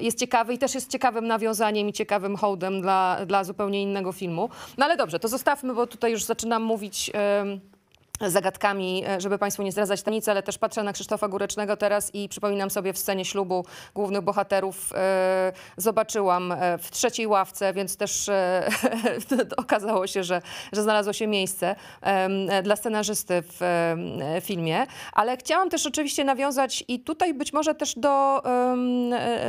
jest ciekawy i też jest ciekawym nawiązaniem i ciekawym hołdem dla dla, dla zupełnie innego filmu. No ale dobrze, to zostawmy, bo tutaj już zaczynam mówić zagadkami, e, żeby Państwu nie zdradzać tajemnicy, ale też patrzę na Krzysztofa Górecznego teraz i przypominam sobie w scenie ślubu głównych bohaterów e, zobaczyłam e, w trzeciej ławce, więc też (laughs) okazało się, że, że znalazło się miejsce dla scenarzysty w filmie. Ale chciałam też oczywiście nawiązać i tutaj być może też do,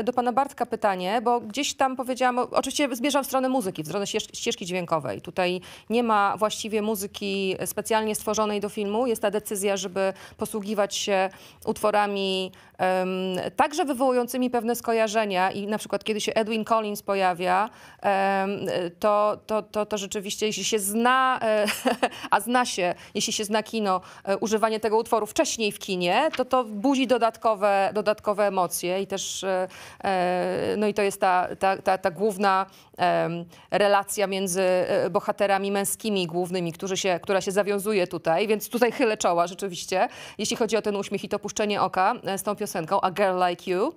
do Pana Bartka pytanie, bo gdzieś tam powiedziałam, oczywiście zmierzam w stronę muzyki, w stronę ścieżki dźwiękowej. Tutaj nie ma właściwie muzyki specjalnie stworzonej do filmu. Jest ta decyzja, żeby posługiwać się utworami um, także wywołującymi pewne skojarzenia. I na przykład kiedy się Edwin Collins pojawia, um, to, to, to, to rzeczywiście jeśli się zna, e, (laughs) a zna się, jeśli się zna kino, e, używanie tego utworu wcześniej w kinie, to to budzi dodatkowe, dodatkowe emocje i też e, no i to jest ta, ta, ta, ta główna relacja między bohaterami męskimi głównymi, którzy się, która się zawiązuje tutaj, więc tutaj chylę czoła rzeczywiście, jeśli chodzi o ten uśmiech i to puszczenie oka e, z tą piosenką A Girl Like You.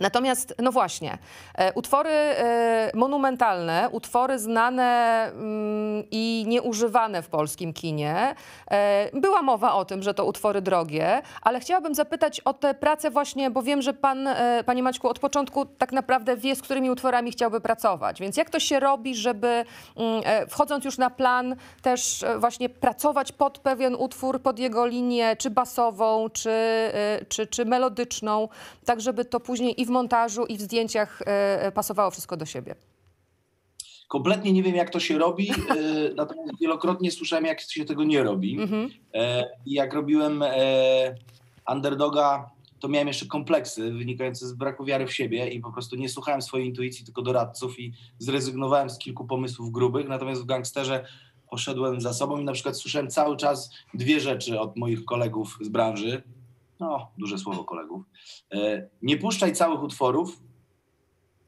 Natomiast, no właśnie, e, utwory e, monumentalne, utwory znane mm, i nieużywane w polskim kinie. E, była mowa o tym, że to utwory drogie, ale chciałabym zapytać o tę pracę właśnie, bo wiem, że pan, panie Maćku, od początku tak naprawdę wie, z którymi utworami chciałby pracować. Więc jak to się robi, żeby mm, wchodząc już na plan też właśnie pracować pod pewien utwór, pod jego linię, czy basową, czy, czy, czy melodyczną, tak żeby to później i w montażu, i w zdjęciach e, e, pasowało wszystko do siebie. Kompletnie nie wiem, jak to się robi, e, (laughs) natomiast wielokrotnie słyszałem, jak się tego nie robi. Mhm. Jak robiłem underdoga, to miałem jeszcze kompleksy wynikające z braku wiary w siebie i po prostu nie słuchałem swojej intuicji, tylko doradców i zrezygnowałem z kilku pomysłów grubych. Natomiast w gangsterze poszedłem za sobą i na przykład słyszałem cały czas dwie rzeczy od moich kolegów z branży no, duże słowo kolegów, e, nie puszczaj całych utworów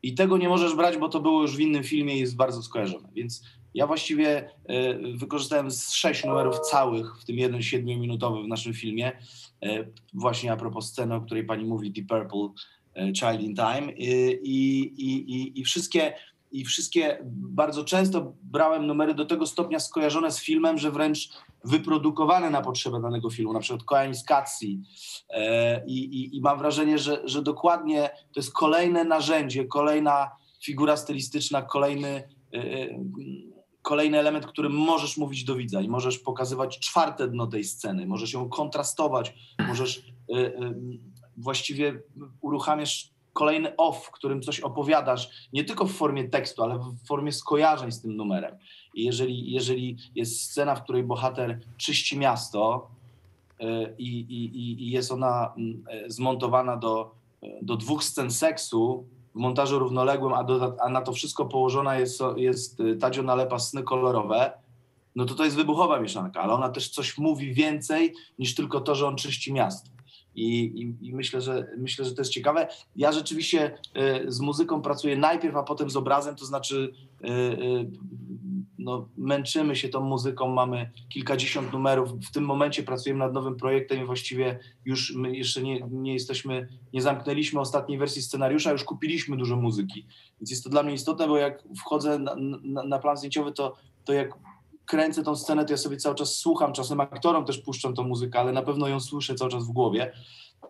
i tego nie możesz brać, bo to było już w innym filmie i jest bardzo skojarzone. Więc ja właściwie e, wykorzystałem z sześć numerów całych, w tym jeden siedmiominutowy w naszym filmie, e, właśnie a propos sceny, o której pani mówi, The Purple Child in Time i, i, i, i wszystkie i wszystkie bardzo często brałem numery do tego stopnia skojarzone z filmem, że wręcz wyprodukowane na potrzeby danego filmu, na przykład Koanis Katsi. E, I, i, I mam wrażenie, że, że dokładnie to jest kolejne narzędzie, kolejna figura stylistyczna, kolejny, e, e, kolejny element, którym możesz mówić do widza i możesz pokazywać czwarte dno tej sceny, możesz ją kontrastować, możesz właściwie uruchamiasz kolejny off, w którym coś opowiadasz, nie tylko w formie tekstu, ale w formie skojarzeń z tym numerem. I jeżeli, jeżeli jest scena, w której bohater czyści miasto yy, i, i jest ona yy, zmontowana do, do dwóch scen seksu w montażu równoległym, a, do, a na to wszystko położona jest, jest Tadzio Nalepa sny kolorowe, no to to jest wybuchowa mieszanka, ale ona też coś mówi więcej niż tylko to, że on czyści miasto. I, i, i, myślę, że, myślę, że to jest ciekawe. Ja rzeczywiście y, z muzyką pracuję najpierw, a potem z obrazem, to znaczy y, y, no, męczymy się tą muzyką, mamy kilkadziesiąt numerów. W tym momencie pracujemy nad nowym projektem i właściwie już jeszcze nie, nie jesteśmy, nie zamknęliśmy ostatniej wersji scenariusza, już kupiliśmy dużo muzyki. Więc jest to dla mnie istotne, bo jak wchodzę na, na, na plan zdjęciowy, to, to jak kręcę tą scenę, to ja sobie cały czas słucham, czasem aktorom też puszczam tą muzykę, ale na pewno ją słyszę cały czas w głowie,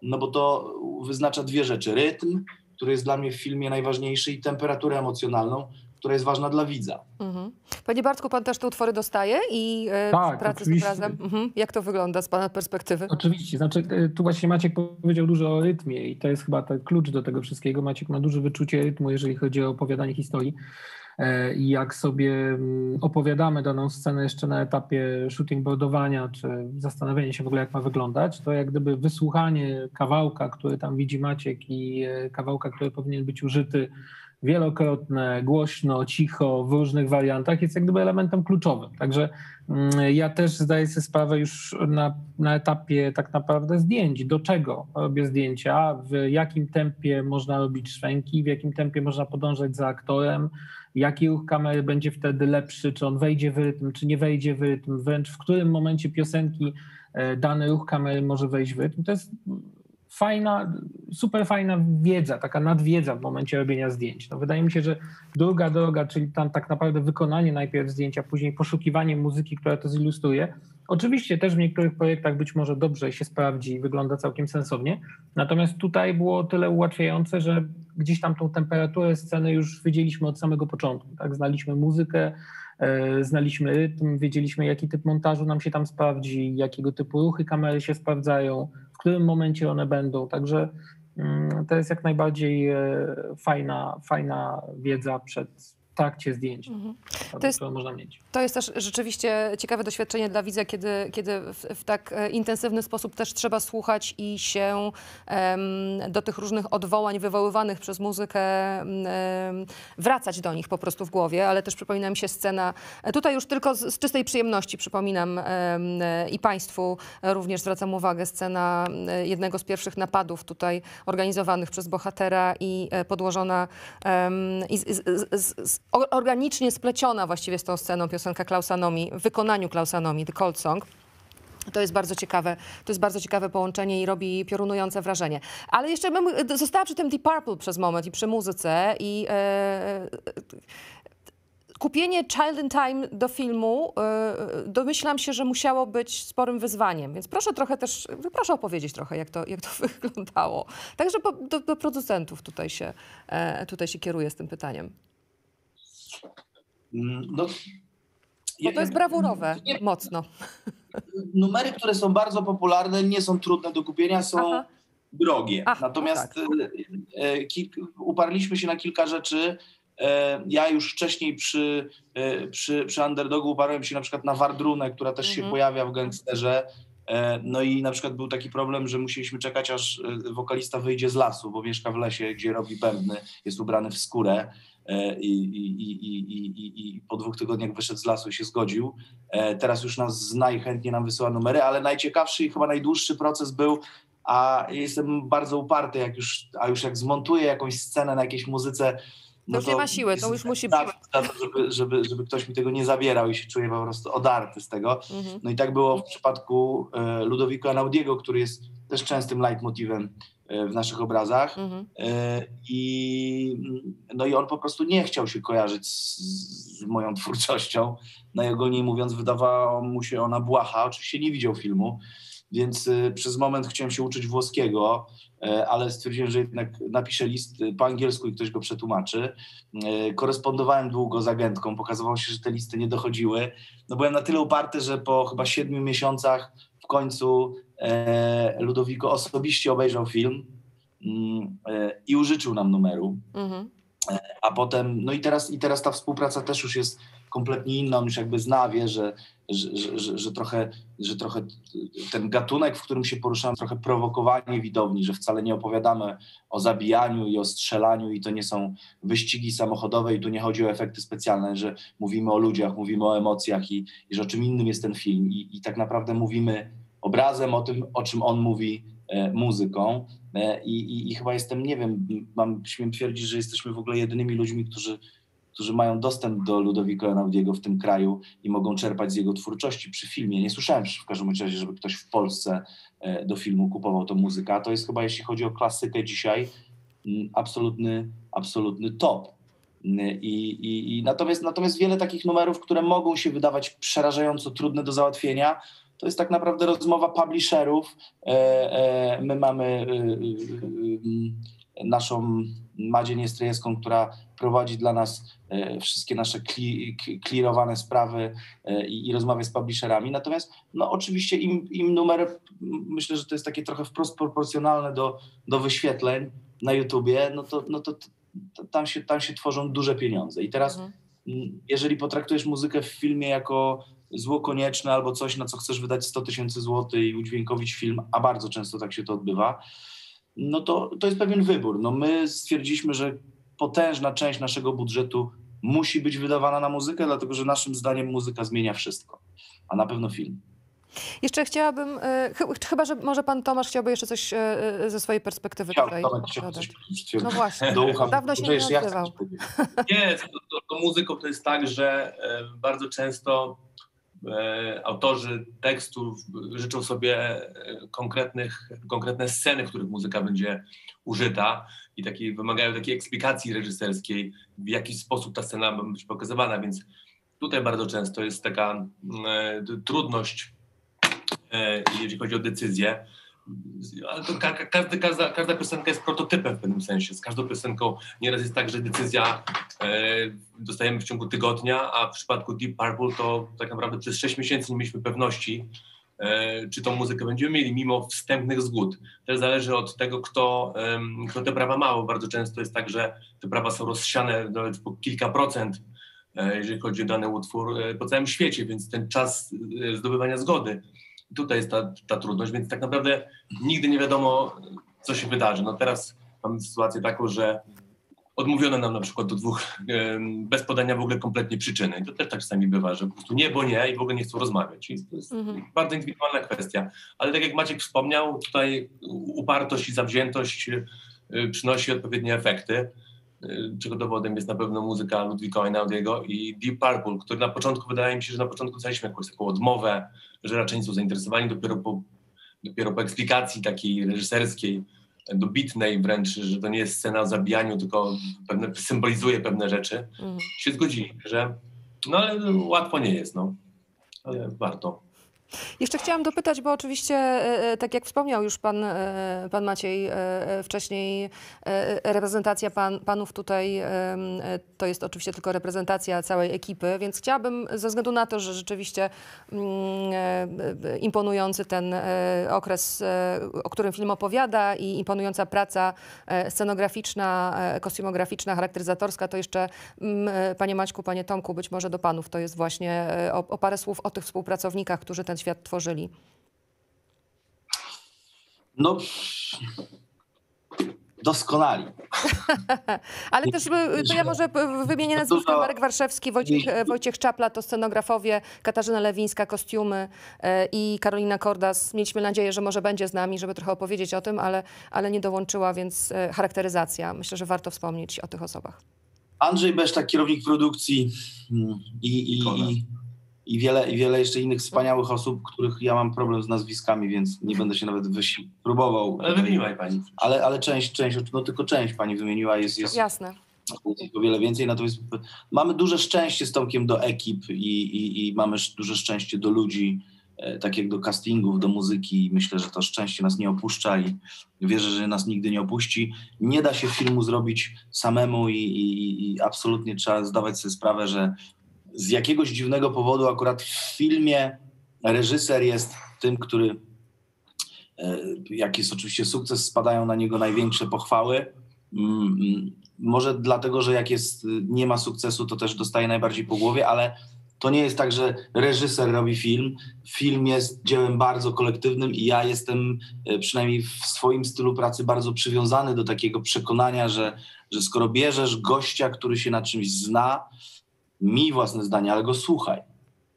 no bo to wyznacza dwie rzeczy. Rytm, który jest dla mnie w filmie najważniejszy i temperaturę emocjonalną, która jest ważna dla widza. Mhm. Panie Bartku, pan też te utwory dostaje i e, tak, pracy oczywiście. z obrazem? Mhm. Jak to wygląda z pana perspektywy? Oczywiście, znaczy e, tu właśnie Maciek powiedział dużo o rytmie i to jest chyba ten klucz do tego wszystkiego. Maciek ma duże wyczucie rytmu, jeżeli chodzi o opowiadanie historii. E, i jak sobie mm, opowiadamy daną scenę jeszcze na etapie shootingboardowania, czy zastanawiania się w ogóle jak ma wyglądać, to jak gdyby wysłuchanie kawałka, który tam widzi Maciek i e, kawałka, który powinien być użyty wielokrotne, głośno, cicho, w różnych wariantach jest jak gdyby elementem kluczowym. Także mm, ja też zdaję sobie sprawę już na, na etapie tak naprawdę zdjęć, do czego robię zdjęcia, w jakim tempie można robić szwęki, w jakim tempie można podążać za aktorem, jaki ruch kamery będzie wtedy lepszy, czy on wejdzie w rytm, czy nie wejdzie w rytm, wręcz w którym momencie piosenki e, dany ruch kamery może wejść w rytm. To jest fajna, super fajna wiedza, taka nadwiedza w momencie robienia zdjęć. No wydaje mi się, że druga droga, czyli tam tak naprawdę wykonanie najpierw zdjęcia, później poszukiwanie muzyki, która to zilustruje. Oczywiście też w niektórych projektach być może dobrze się sprawdzi i wygląda całkiem sensownie, natomiast tutaj było tyle ułatwiające, że gdzieś tam tą temperaturę sceny już wiedzieliśmy od samego początku. Tak? Znaliśmy muzykę, znaliśmy rytm, wiedzieliśmy jaki typ montażu nam się tam sprawdzi, jakiego typu ruchy kamery się sprawdzają, w którym momencie one będą. Także mm, to jest jak najbardziej e, fajna, fajna wiedza przed, trakcie zdjęć, mhm. to, jest, można mieć. To jest też rzeczywiście ciekawe doświadczenie dla widza, kiedy, kiedy w, w tak e, intensywny sposób też trzeba słuchać i się do tych różnych odwołań wywoływanych przez muzykę wracać do nich po prostu w głowie, ale też przypomina mi się scena, e, tutaj już tylko z, z czystej przyjemności przypominam um, i Państwu również zwracam uwagę, scena jednego z pierwszych napadów tutaj organizowanych przez bohatera i podłożona i z, z, organicznie spleciona właściwie z tą sceną piosenka Klausanomi, w wykonaniu Klausanomi, The Cold Song. To jest bardzo ciekawe, to jest bardzo ciekawe połączenie i robi piorunujące wrażenie. Ale jeszcze bym została przy tym Deep Purple przez moment i przy muzyce i e, kupienie Child in Time do filmu e, domyślam się, że musiało być sporym wyzwaniem, więc proszę trochę też, proszę opowiedzieć trochę, jak to, jak to (laughs) wyglądało. Także po, do, do, producentów tutaj się, e, tutaj się kieruję z tym pytaniem. Mm, no, Bo to jest brawurowe, nie, mocno. Numery, które są bardzo popularne, nie są trudne do kupienia, są Aha. drogie. Ach, Natomiast tak. E, e, uparliśmy się na kilka rzeczy. E, ja już wcześniej przy, przy, przy Underdogu uparłem się na przykład na Wardrunę, która też mhm. się pojawia w gangsterze. No i na przykład był taki problem, że musieliśmy czekać, aż wokalista wyjdzie z lasu, bo mieszka w lesie, gdzie robi bębny, jest ubrany w skórę. E, i, i, i, po dwóch tygodniach wyszedł z lasu i się zgodził. E, teraz już nas zna i chętnie nam wysyła numery, ale najciekawszy i chyba najdłuższy proces był, a jestem bardzo uparty, jak już, a już jak zmontuję jakąś scenę na jakiejś muzyce, no to już nie ma siły, to już musi być. Żeby, żeby, żeby ktoś mi tego nie zabierał i się czuję po prostu odarty z tego. Mhm. No i tak było w przypadku e, Ludowiko Anaudiego, który jest też częstym leitmotivem w naszych obrazach. Mhm. E, I, no i on po prostu nie chciał się kojarzyć z, z moją twórczością. Najogólniej mówiąc, wydawała mu się ona błaha. Oczywiście nie widział filmu, więc e, przez moment chciałem się uczyć włoskiego, ale stwierdziłem, że jednak napiszę list po angielsku i ktoś go przetłumaczy. Korespondowałem długo z agentką, pokazywało się, że te listy nie dochodziły. No byłem na tyle uparty, że po chyba siedmiu miesiącach w końcu e, Ludowiko osobiście obejrzał film mm, e, i użyczył nam numeru. Mhm. E, a potem, no i teraz, i teraz ta współpraca też już jest kompletnie inna, on już jakby zna, wie, że, że, że, że, że, trochę, że trochę ten gatunek, w którym się poruszamy, trochę prowokowanie widowni, że wcale nie opowiadamy o zabijaniu i o strzelaniu i to nie są wyścigi samochodowe i tu nie chodzi o efekty specjalne, że mówimy o ludziach, mówimy o emocjach i, i że o czym innym jest ten film i, i tak naprawdę mówimy obrazem o tym, o czym on mówi e, muzyką e, I, i, i, chyba jestem, nie wiem, mam śmiem twierdzić, że jesteśmy w ogóle jedynymi ludźmi, którzy którzy mają dostęp do Ludowika Einauddiego w tym kraju i mogą czerpać z jego twórczości przy filmie. Nie słyszałem w każdym razie, żeby ktoś w Polsce e, do filmu kupował tą muzykę. A to jest chyba, jeśli chodzi o klasykę dzisiaj, mm, absolutny, absolutny top. Mm, I, i, i natomiast, natomiast wiele takich numerów, które mogą się wydawać przerażająco trudne do załatwienia, to jest tak naprawdę rozmowa publisherów. E, e, my mamy naszą Madzie Niestrejewską, która prowadzi dla nas e, wszystkie nasze clearowane sprawy e, i, i rozmawia z publisherami. Natomiast no oczywiście im, im numer, myślę, że to jest takie trochę wprost proporcjonalne do, do wyświetleń na YouTubie, no to, no to, to tam, się, tam się tworzą duże pieniądze. I teraz mhm. jeżeli potraktujesz muzykę w filmie jako zło konieczne albo coś, na co chcesz wydać 100 tysięcy złotych i udźwiękowić film, a bardzo często tak się to odbywa, no to, to jest pewien wybór. No my stwierdziliśmy, że potężna część naszego budżetu musi być wydawana na muzykę, dlatego że naszym zdaniem muzyka zmienia wszystko, a na pewno film. Jeszcze chciałabym, e, chyba, że może pan Tomasz chciałby jeszcze coś e, e, ze swojej perspektywy Chciał, tutaj Tomek, coś No właśnie, do ucha. dawno się nie odzywał. Nie, to, to, to muzyką to jest tak, że bardzo często autorzy tekstów życzą sobie e, konkretnych, konkretne sceny, w których muzyka będzie użyta i taki, wymagają takiej eksplikacji reżyserskiej, w jaki sposób ta scena ma być pokazywana, więc tutaj bardzo często jest taka mm, e, trudność, e, jeżeli chodzi o decyzję. Ale to ka- ka- każdy, każda, każda piosenka jest prototypem w pewnym sensie. Z każdą piosenką nieraz jest tak, że decyzja e, dostajemy w ciągu tygodnia, a w przypadku Deep Purple to tak naprawdę przez 6 miesięcy nie mieliśmy pewności, e, czy tą muzykę będziemy mieli, mimo wstępnych zgód. Też zależy od tego, kto, em, kto te prawa ma, bo bardzo często jest tak, że te prawa są rozsiane nawet po kilka procent, e, jeżeli chodzi o dany utwór, e, po całym świecie, więc ten czas e, zdobywania zgody tutaj jest ta, ta trudność, więc tak naprawdę nigdy nie wiadomo, co się wydarzy. No teraz mamy sytuację taką, że odmówiono nam na przykład do dwóch, bez podania w ogóle kompletnie przyczyny. I to też tak czasami bywa, że po prostu nie, bo nie i w ogóle nie chcą rozmawiać. I to jest Mhm. bardzo indywidualna kwestia. Ale tak jak Maciek wspomniał, tutaj upartość i zawziętość y, przynosi odpowiednie efekty, czego dowodem jest na pewno muzyka Ludwika Einaudego i Deep Purple, który na początku, wydaje mi się, że na początku dostaliśmy jakąś taką odmowę, że raczej nie są zainteresowani, dopiero po, dopiero po eksplikacji takiej reżyserskiej, dobitnej wręcz, że to nie jest scena o zabijaniu, tylko pewne, symbolizuje pewne rzeczy, Mhm. się zgodzili, że no ale łatwo nie jest, no. Ale warto. Jeszcze chciałam dopytać, bo oczywiście, e, e, tak jak wspomniał już pan, e, pan Maciej wcześniej, reprezentacja pan, panów tutaj to jest oczywiście tylko reprezentacja całej ekipy, więc chciałabym ze względu na to, że rzeczywiście mm, imponujący ten okres, o którym film opowiada i imponująca praca scenograficzna, kostiumograficzna, charakteryzatorska, to jeszcze mm, panie Maćku, panie Tomku, być może do panów to jest właśnie o, o parę słów o tych współpracownikach, którzy ten świat tworzyli. No, doskonali. (laughs) Ale też y, to ja może wymienię nazwiska. Marek Warszewski, Wojciech, e, Wojciech Czapla to scenografowie, Katarzyna Lewińska kostiumy e, i Karolina Kordas. Mieliśmy nadzieję, że może będzie z nami, żeby trochę opowiedzieć o tym, ale, ale nie dołączyła, więc e, charakteryzacja. Myślę, że warto wspomnieć o tych osobach. Andrzej Beszta, kierownik produkcji mm, i, i, i, i, wiele, i wiele jeszcze innych wspaniałych osób, których ja mam problem z nazwiskami, więc nie będę się nawet wysi- próbował. Ale wymieniła pani. Ale, ale część, część, no tylko część pani wymieniła, jest, jest, Jasne. jest o wiele więcej. Natomiast mamy duże szczęście z Tomkiem do ekip i, i, i mamy duże szczęście do ludzi, e, tak jak do castingów, do muzyki. Myślę, że to szczęście nas nie opuszcza i wierzę, że nas nigdy nie opuści. Nie da się filmu zrobić samemu i, i, i absolutnie trzeba zdawać sobie sprawę, że z jakiegoś dziwnego powodu akurat w filmie reżyser jest tym, który e, jak jest oczywiście sukces, spadają na niego największe pochwały. Mm, mm, Może dlatego, że jak jest, nie ma sukcesu, to też dostaje najbardziej po głowie, ale to nie jest tak, że reżyser robi film. Film jest dziełem bardzo kolektywnym i ja jestem e, przynajmniej w swoim stylu pracy bardzo przywiązany do takiego przekonania, że, że skoro bierzesz gościa, który się na czymś zna, mi własne zdanie, ale go słuchaj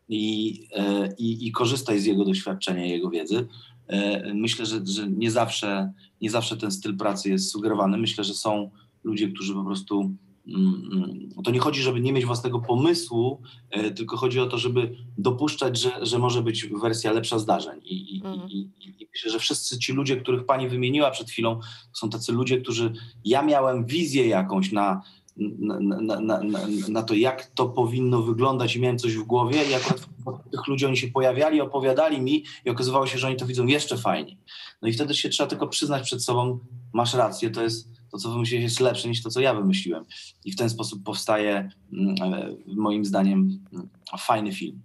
i, e, i, i korzystaj z jego doświadczenia, jego wiedzy. E, Myślę, że, że nie, zawsze, nie zawsze ten styl pracy jest sugerowany. Myślę, że są ludzie, którzy po prostu. mm, mm, To nie chodzi, żeby nie mieć własnego pomysłu, e, tylko chodzi o to, żeby dopuszczać, że, że może być wersja lepsza zdarzeń. I, i, Mhm. i, i, I myślę, że wszyscy ci ludzie, których pani wymieniła przed chwilą, są tacy ludzie, którzy. Ja miałem wizję jakąś na, na, na, na, na, to, jak to powinno wyglądać miałem coś w głowie i akurat tych ludzi oni się pojawiali, opowiadali mi i okazywało się, że oni to widzą jeszcze fajniej. No i wtedy się trzeba tylko przyznać przed sobą, masz rację, to jest to, co wymyśliłeś jest lepsze niż to, co ja wymyśliłem. I w ten sposób powstaje mm, e, moim zdaniem mm, fajny film.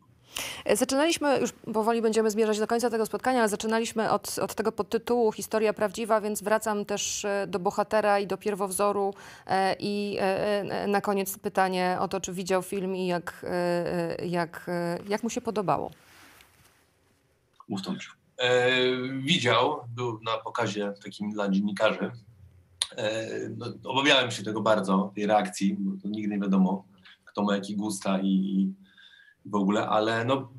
E, Zaczynaliśmy, już powoli będziemy zmierzać do końca tego spotkania, ale zaczynaliśmy od, od tego podtytułu Historia prawdziwa, więc wracam też e, do bohatera i do pierwowzoru e, i na koniec pytanie o to, czy widział film i jak, jak, jak mu się podobało. Mów Tomciu. E, widział, był na pokazie takim dla dziennikarzy. E, no, obawiałem się tego bardzo, tej reakcji, bo to nigdy nie wiadomo, kto ma jaki gusta i, i w ogóle, ale no,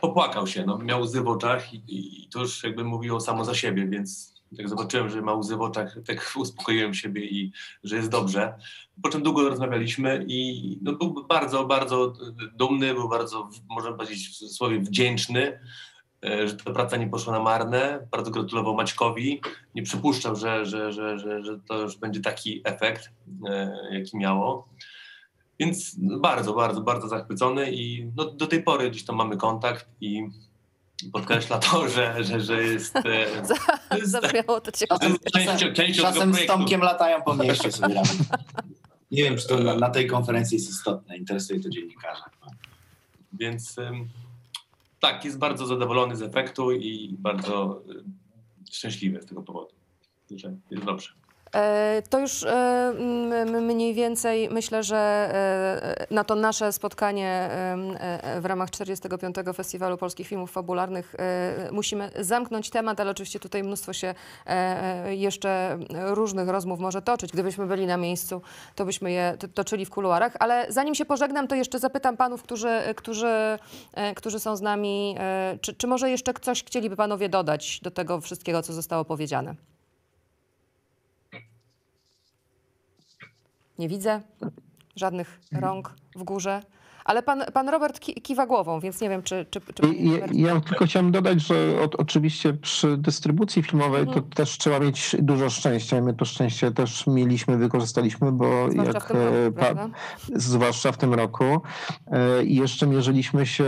popłakał się, no, miał łzy w oczach i, i to już jakby mówiło samo za siebie, więc jak zobaczyłem, że ma łzy w oczach, tak (laughs) uspokoiłem siebie i że jest dobrze. Po czym długo rozmawialiśmy i no, był bardzo, bardzo dumny, był bardzo, można powiedzieć w słowie, wdzięczny, e, że ta praca nie poszła na marne. Bardzo gratulował Maćkowi. Nie przypuszczał, że, że, że, że, to już będzie taki efekt, e, jaki miało. Więc bardzo, bardzo, bardzo zachwycony i no, do tej pory gdzieś tam mamy kontakt i podkreśla to, (laughs) że, że, że jest... e, (laughs) jest Zabrzmiało to ciekawe. Czasem, częścią- czasem, częścią tego czasem z. Tomkiem latają po mieście sobie razem. (laughs) Nie wiem, czy to na, na tej konferencji jest istotne. Interesuje to dziennikarza. Więc tak, jest bardzo zadowolony z efektu i bardzo y, szczęśliwy z tego powodu, że jest dobrze. E, To już e, mniej więcej myślę, że e, na to nasze spotkanie w ramach 45. Festiwalu Polskich Filmów Fabularnych musimy zamknąć temat, ale oczywiście tutaj mnóstwo się jeszcze różnych rozmów może toczyć. Gdybyśmy byli na miejscu, to byśmy je to- toczyli w kuluarach. Ale zanim się pożegnam, to jeszcze zapytam panów, którzy, którzy, którzy są z nami, czy, czy może jeszcze coś chcieliby panowie dodać do tego wszystkiego, co zostało powiedziane? Nie widzę żadnych rąk w górze. Ale pan, pan Robert ki kiwa głową, więc nie wiem, czy. czy, czy Ja, ja tylko chciałem dodać, że o, oczywiście przy dystrybucji filmowej to Mhm. też trzeba mieć dużo szczęścia. I my to szczęście też mieliśmy, wykorzystaliśmy, bo Zwłaszcza jak w roku, e, pa- zwłaszcza w tym roku. E, I jeszcze mierzyliśmy się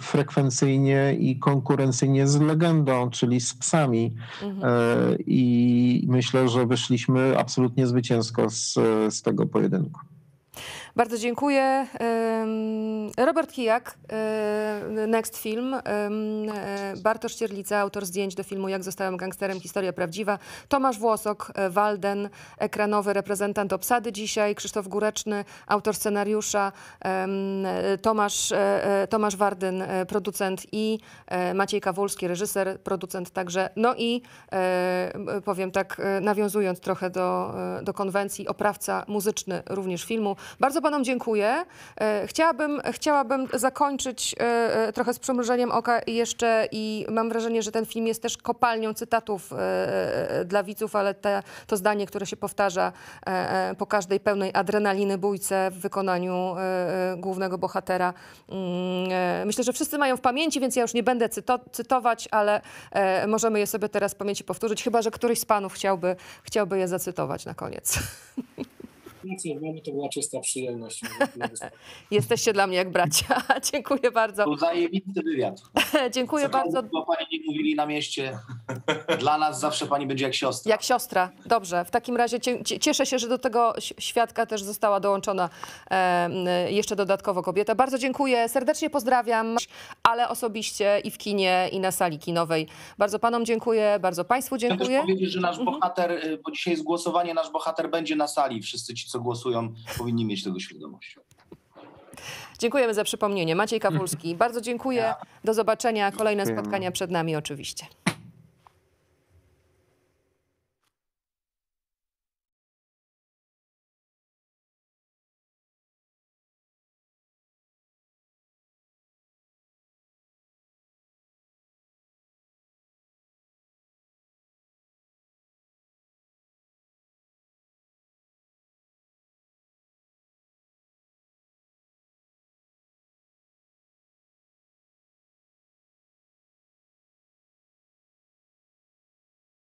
frekwencyjnie i konkurencyjnie z legendą, czyli z psami. Mhm. E, I myślę, że wyszliśmy absolutnie zwycięsko z, z tego pojedynku. Bardzo dziękuję. Robert Kijak, y, Next Film, y, Bartosz Cierlica, autor zdjęć do filmu Jak zostałem gangsterem, historia prawdziwa, Tomasz Włosok, y, Walden, ekranowy reprezentant obsady dzisiaj, Krzysztof Góreczny, autor scenariusza, Tomasz, Tomasz Wardyn, producent i Maciej Kawulski, reżyser, producent także. No i powiem tak, nawiązując trochę do, do konwencji, oprawca muzyczny również filmu. Bardzo panom dziękuję. E, Chciałabym, chciałabym zakończyć e, e, trochę z przymrużeniem oka jeszcze i mam wrażenie, że ten film jest też kopalnią cytatów dla widzów, ale te, to zdanie, które się powtarza po każdej pełnej adrenaliny bójce w wykonaniu głównego bohatera. Mm, Myślę, że wszyscy mają w pamięci, więc ja już nie będę cyto, cytować, ale możemy je sobie teraz w pamięci powtórzyć, chyba że któryś z panów chciałby, chciałby je zacytować na koniec. (laughs) No dla mnie to była czysta przyjemność. (laughs) Jesteście dla mnie jak bracia. (laughs) Dziękuję bardzo. Był zajebisty wywiad. (laughs) Dziękuję Cokolwiek bardzo. Bo pani nie mówili na mieście. Dla nas zawsze pani będzie jak siostra. Jak siostra. Dobrze. W takim razie cie- cie- cieszę się, że do tego świadka też została dołączona jeszcze dodatkowo kobieta. Bardzo dziękuję. Serdecznie pozdrawiam, ale osobiście i w kinie, i na sali kinowej. Bardzo panom dziękuję, bardzo państwu Chcę też dziękuję. powiedzieć, że nasz Mhm. bohater, y, bo dzisiaj jest głosowanie, nasz bohater będzie na sali. Wszyscy ci, co głosują, powinni mieć tego świadomość. Dziękujemy za przypomnienie. Maciej Kawulski. Bardzo dziękuję. Do zobaczenia. Kolejne spotkania przed nami oczywiście.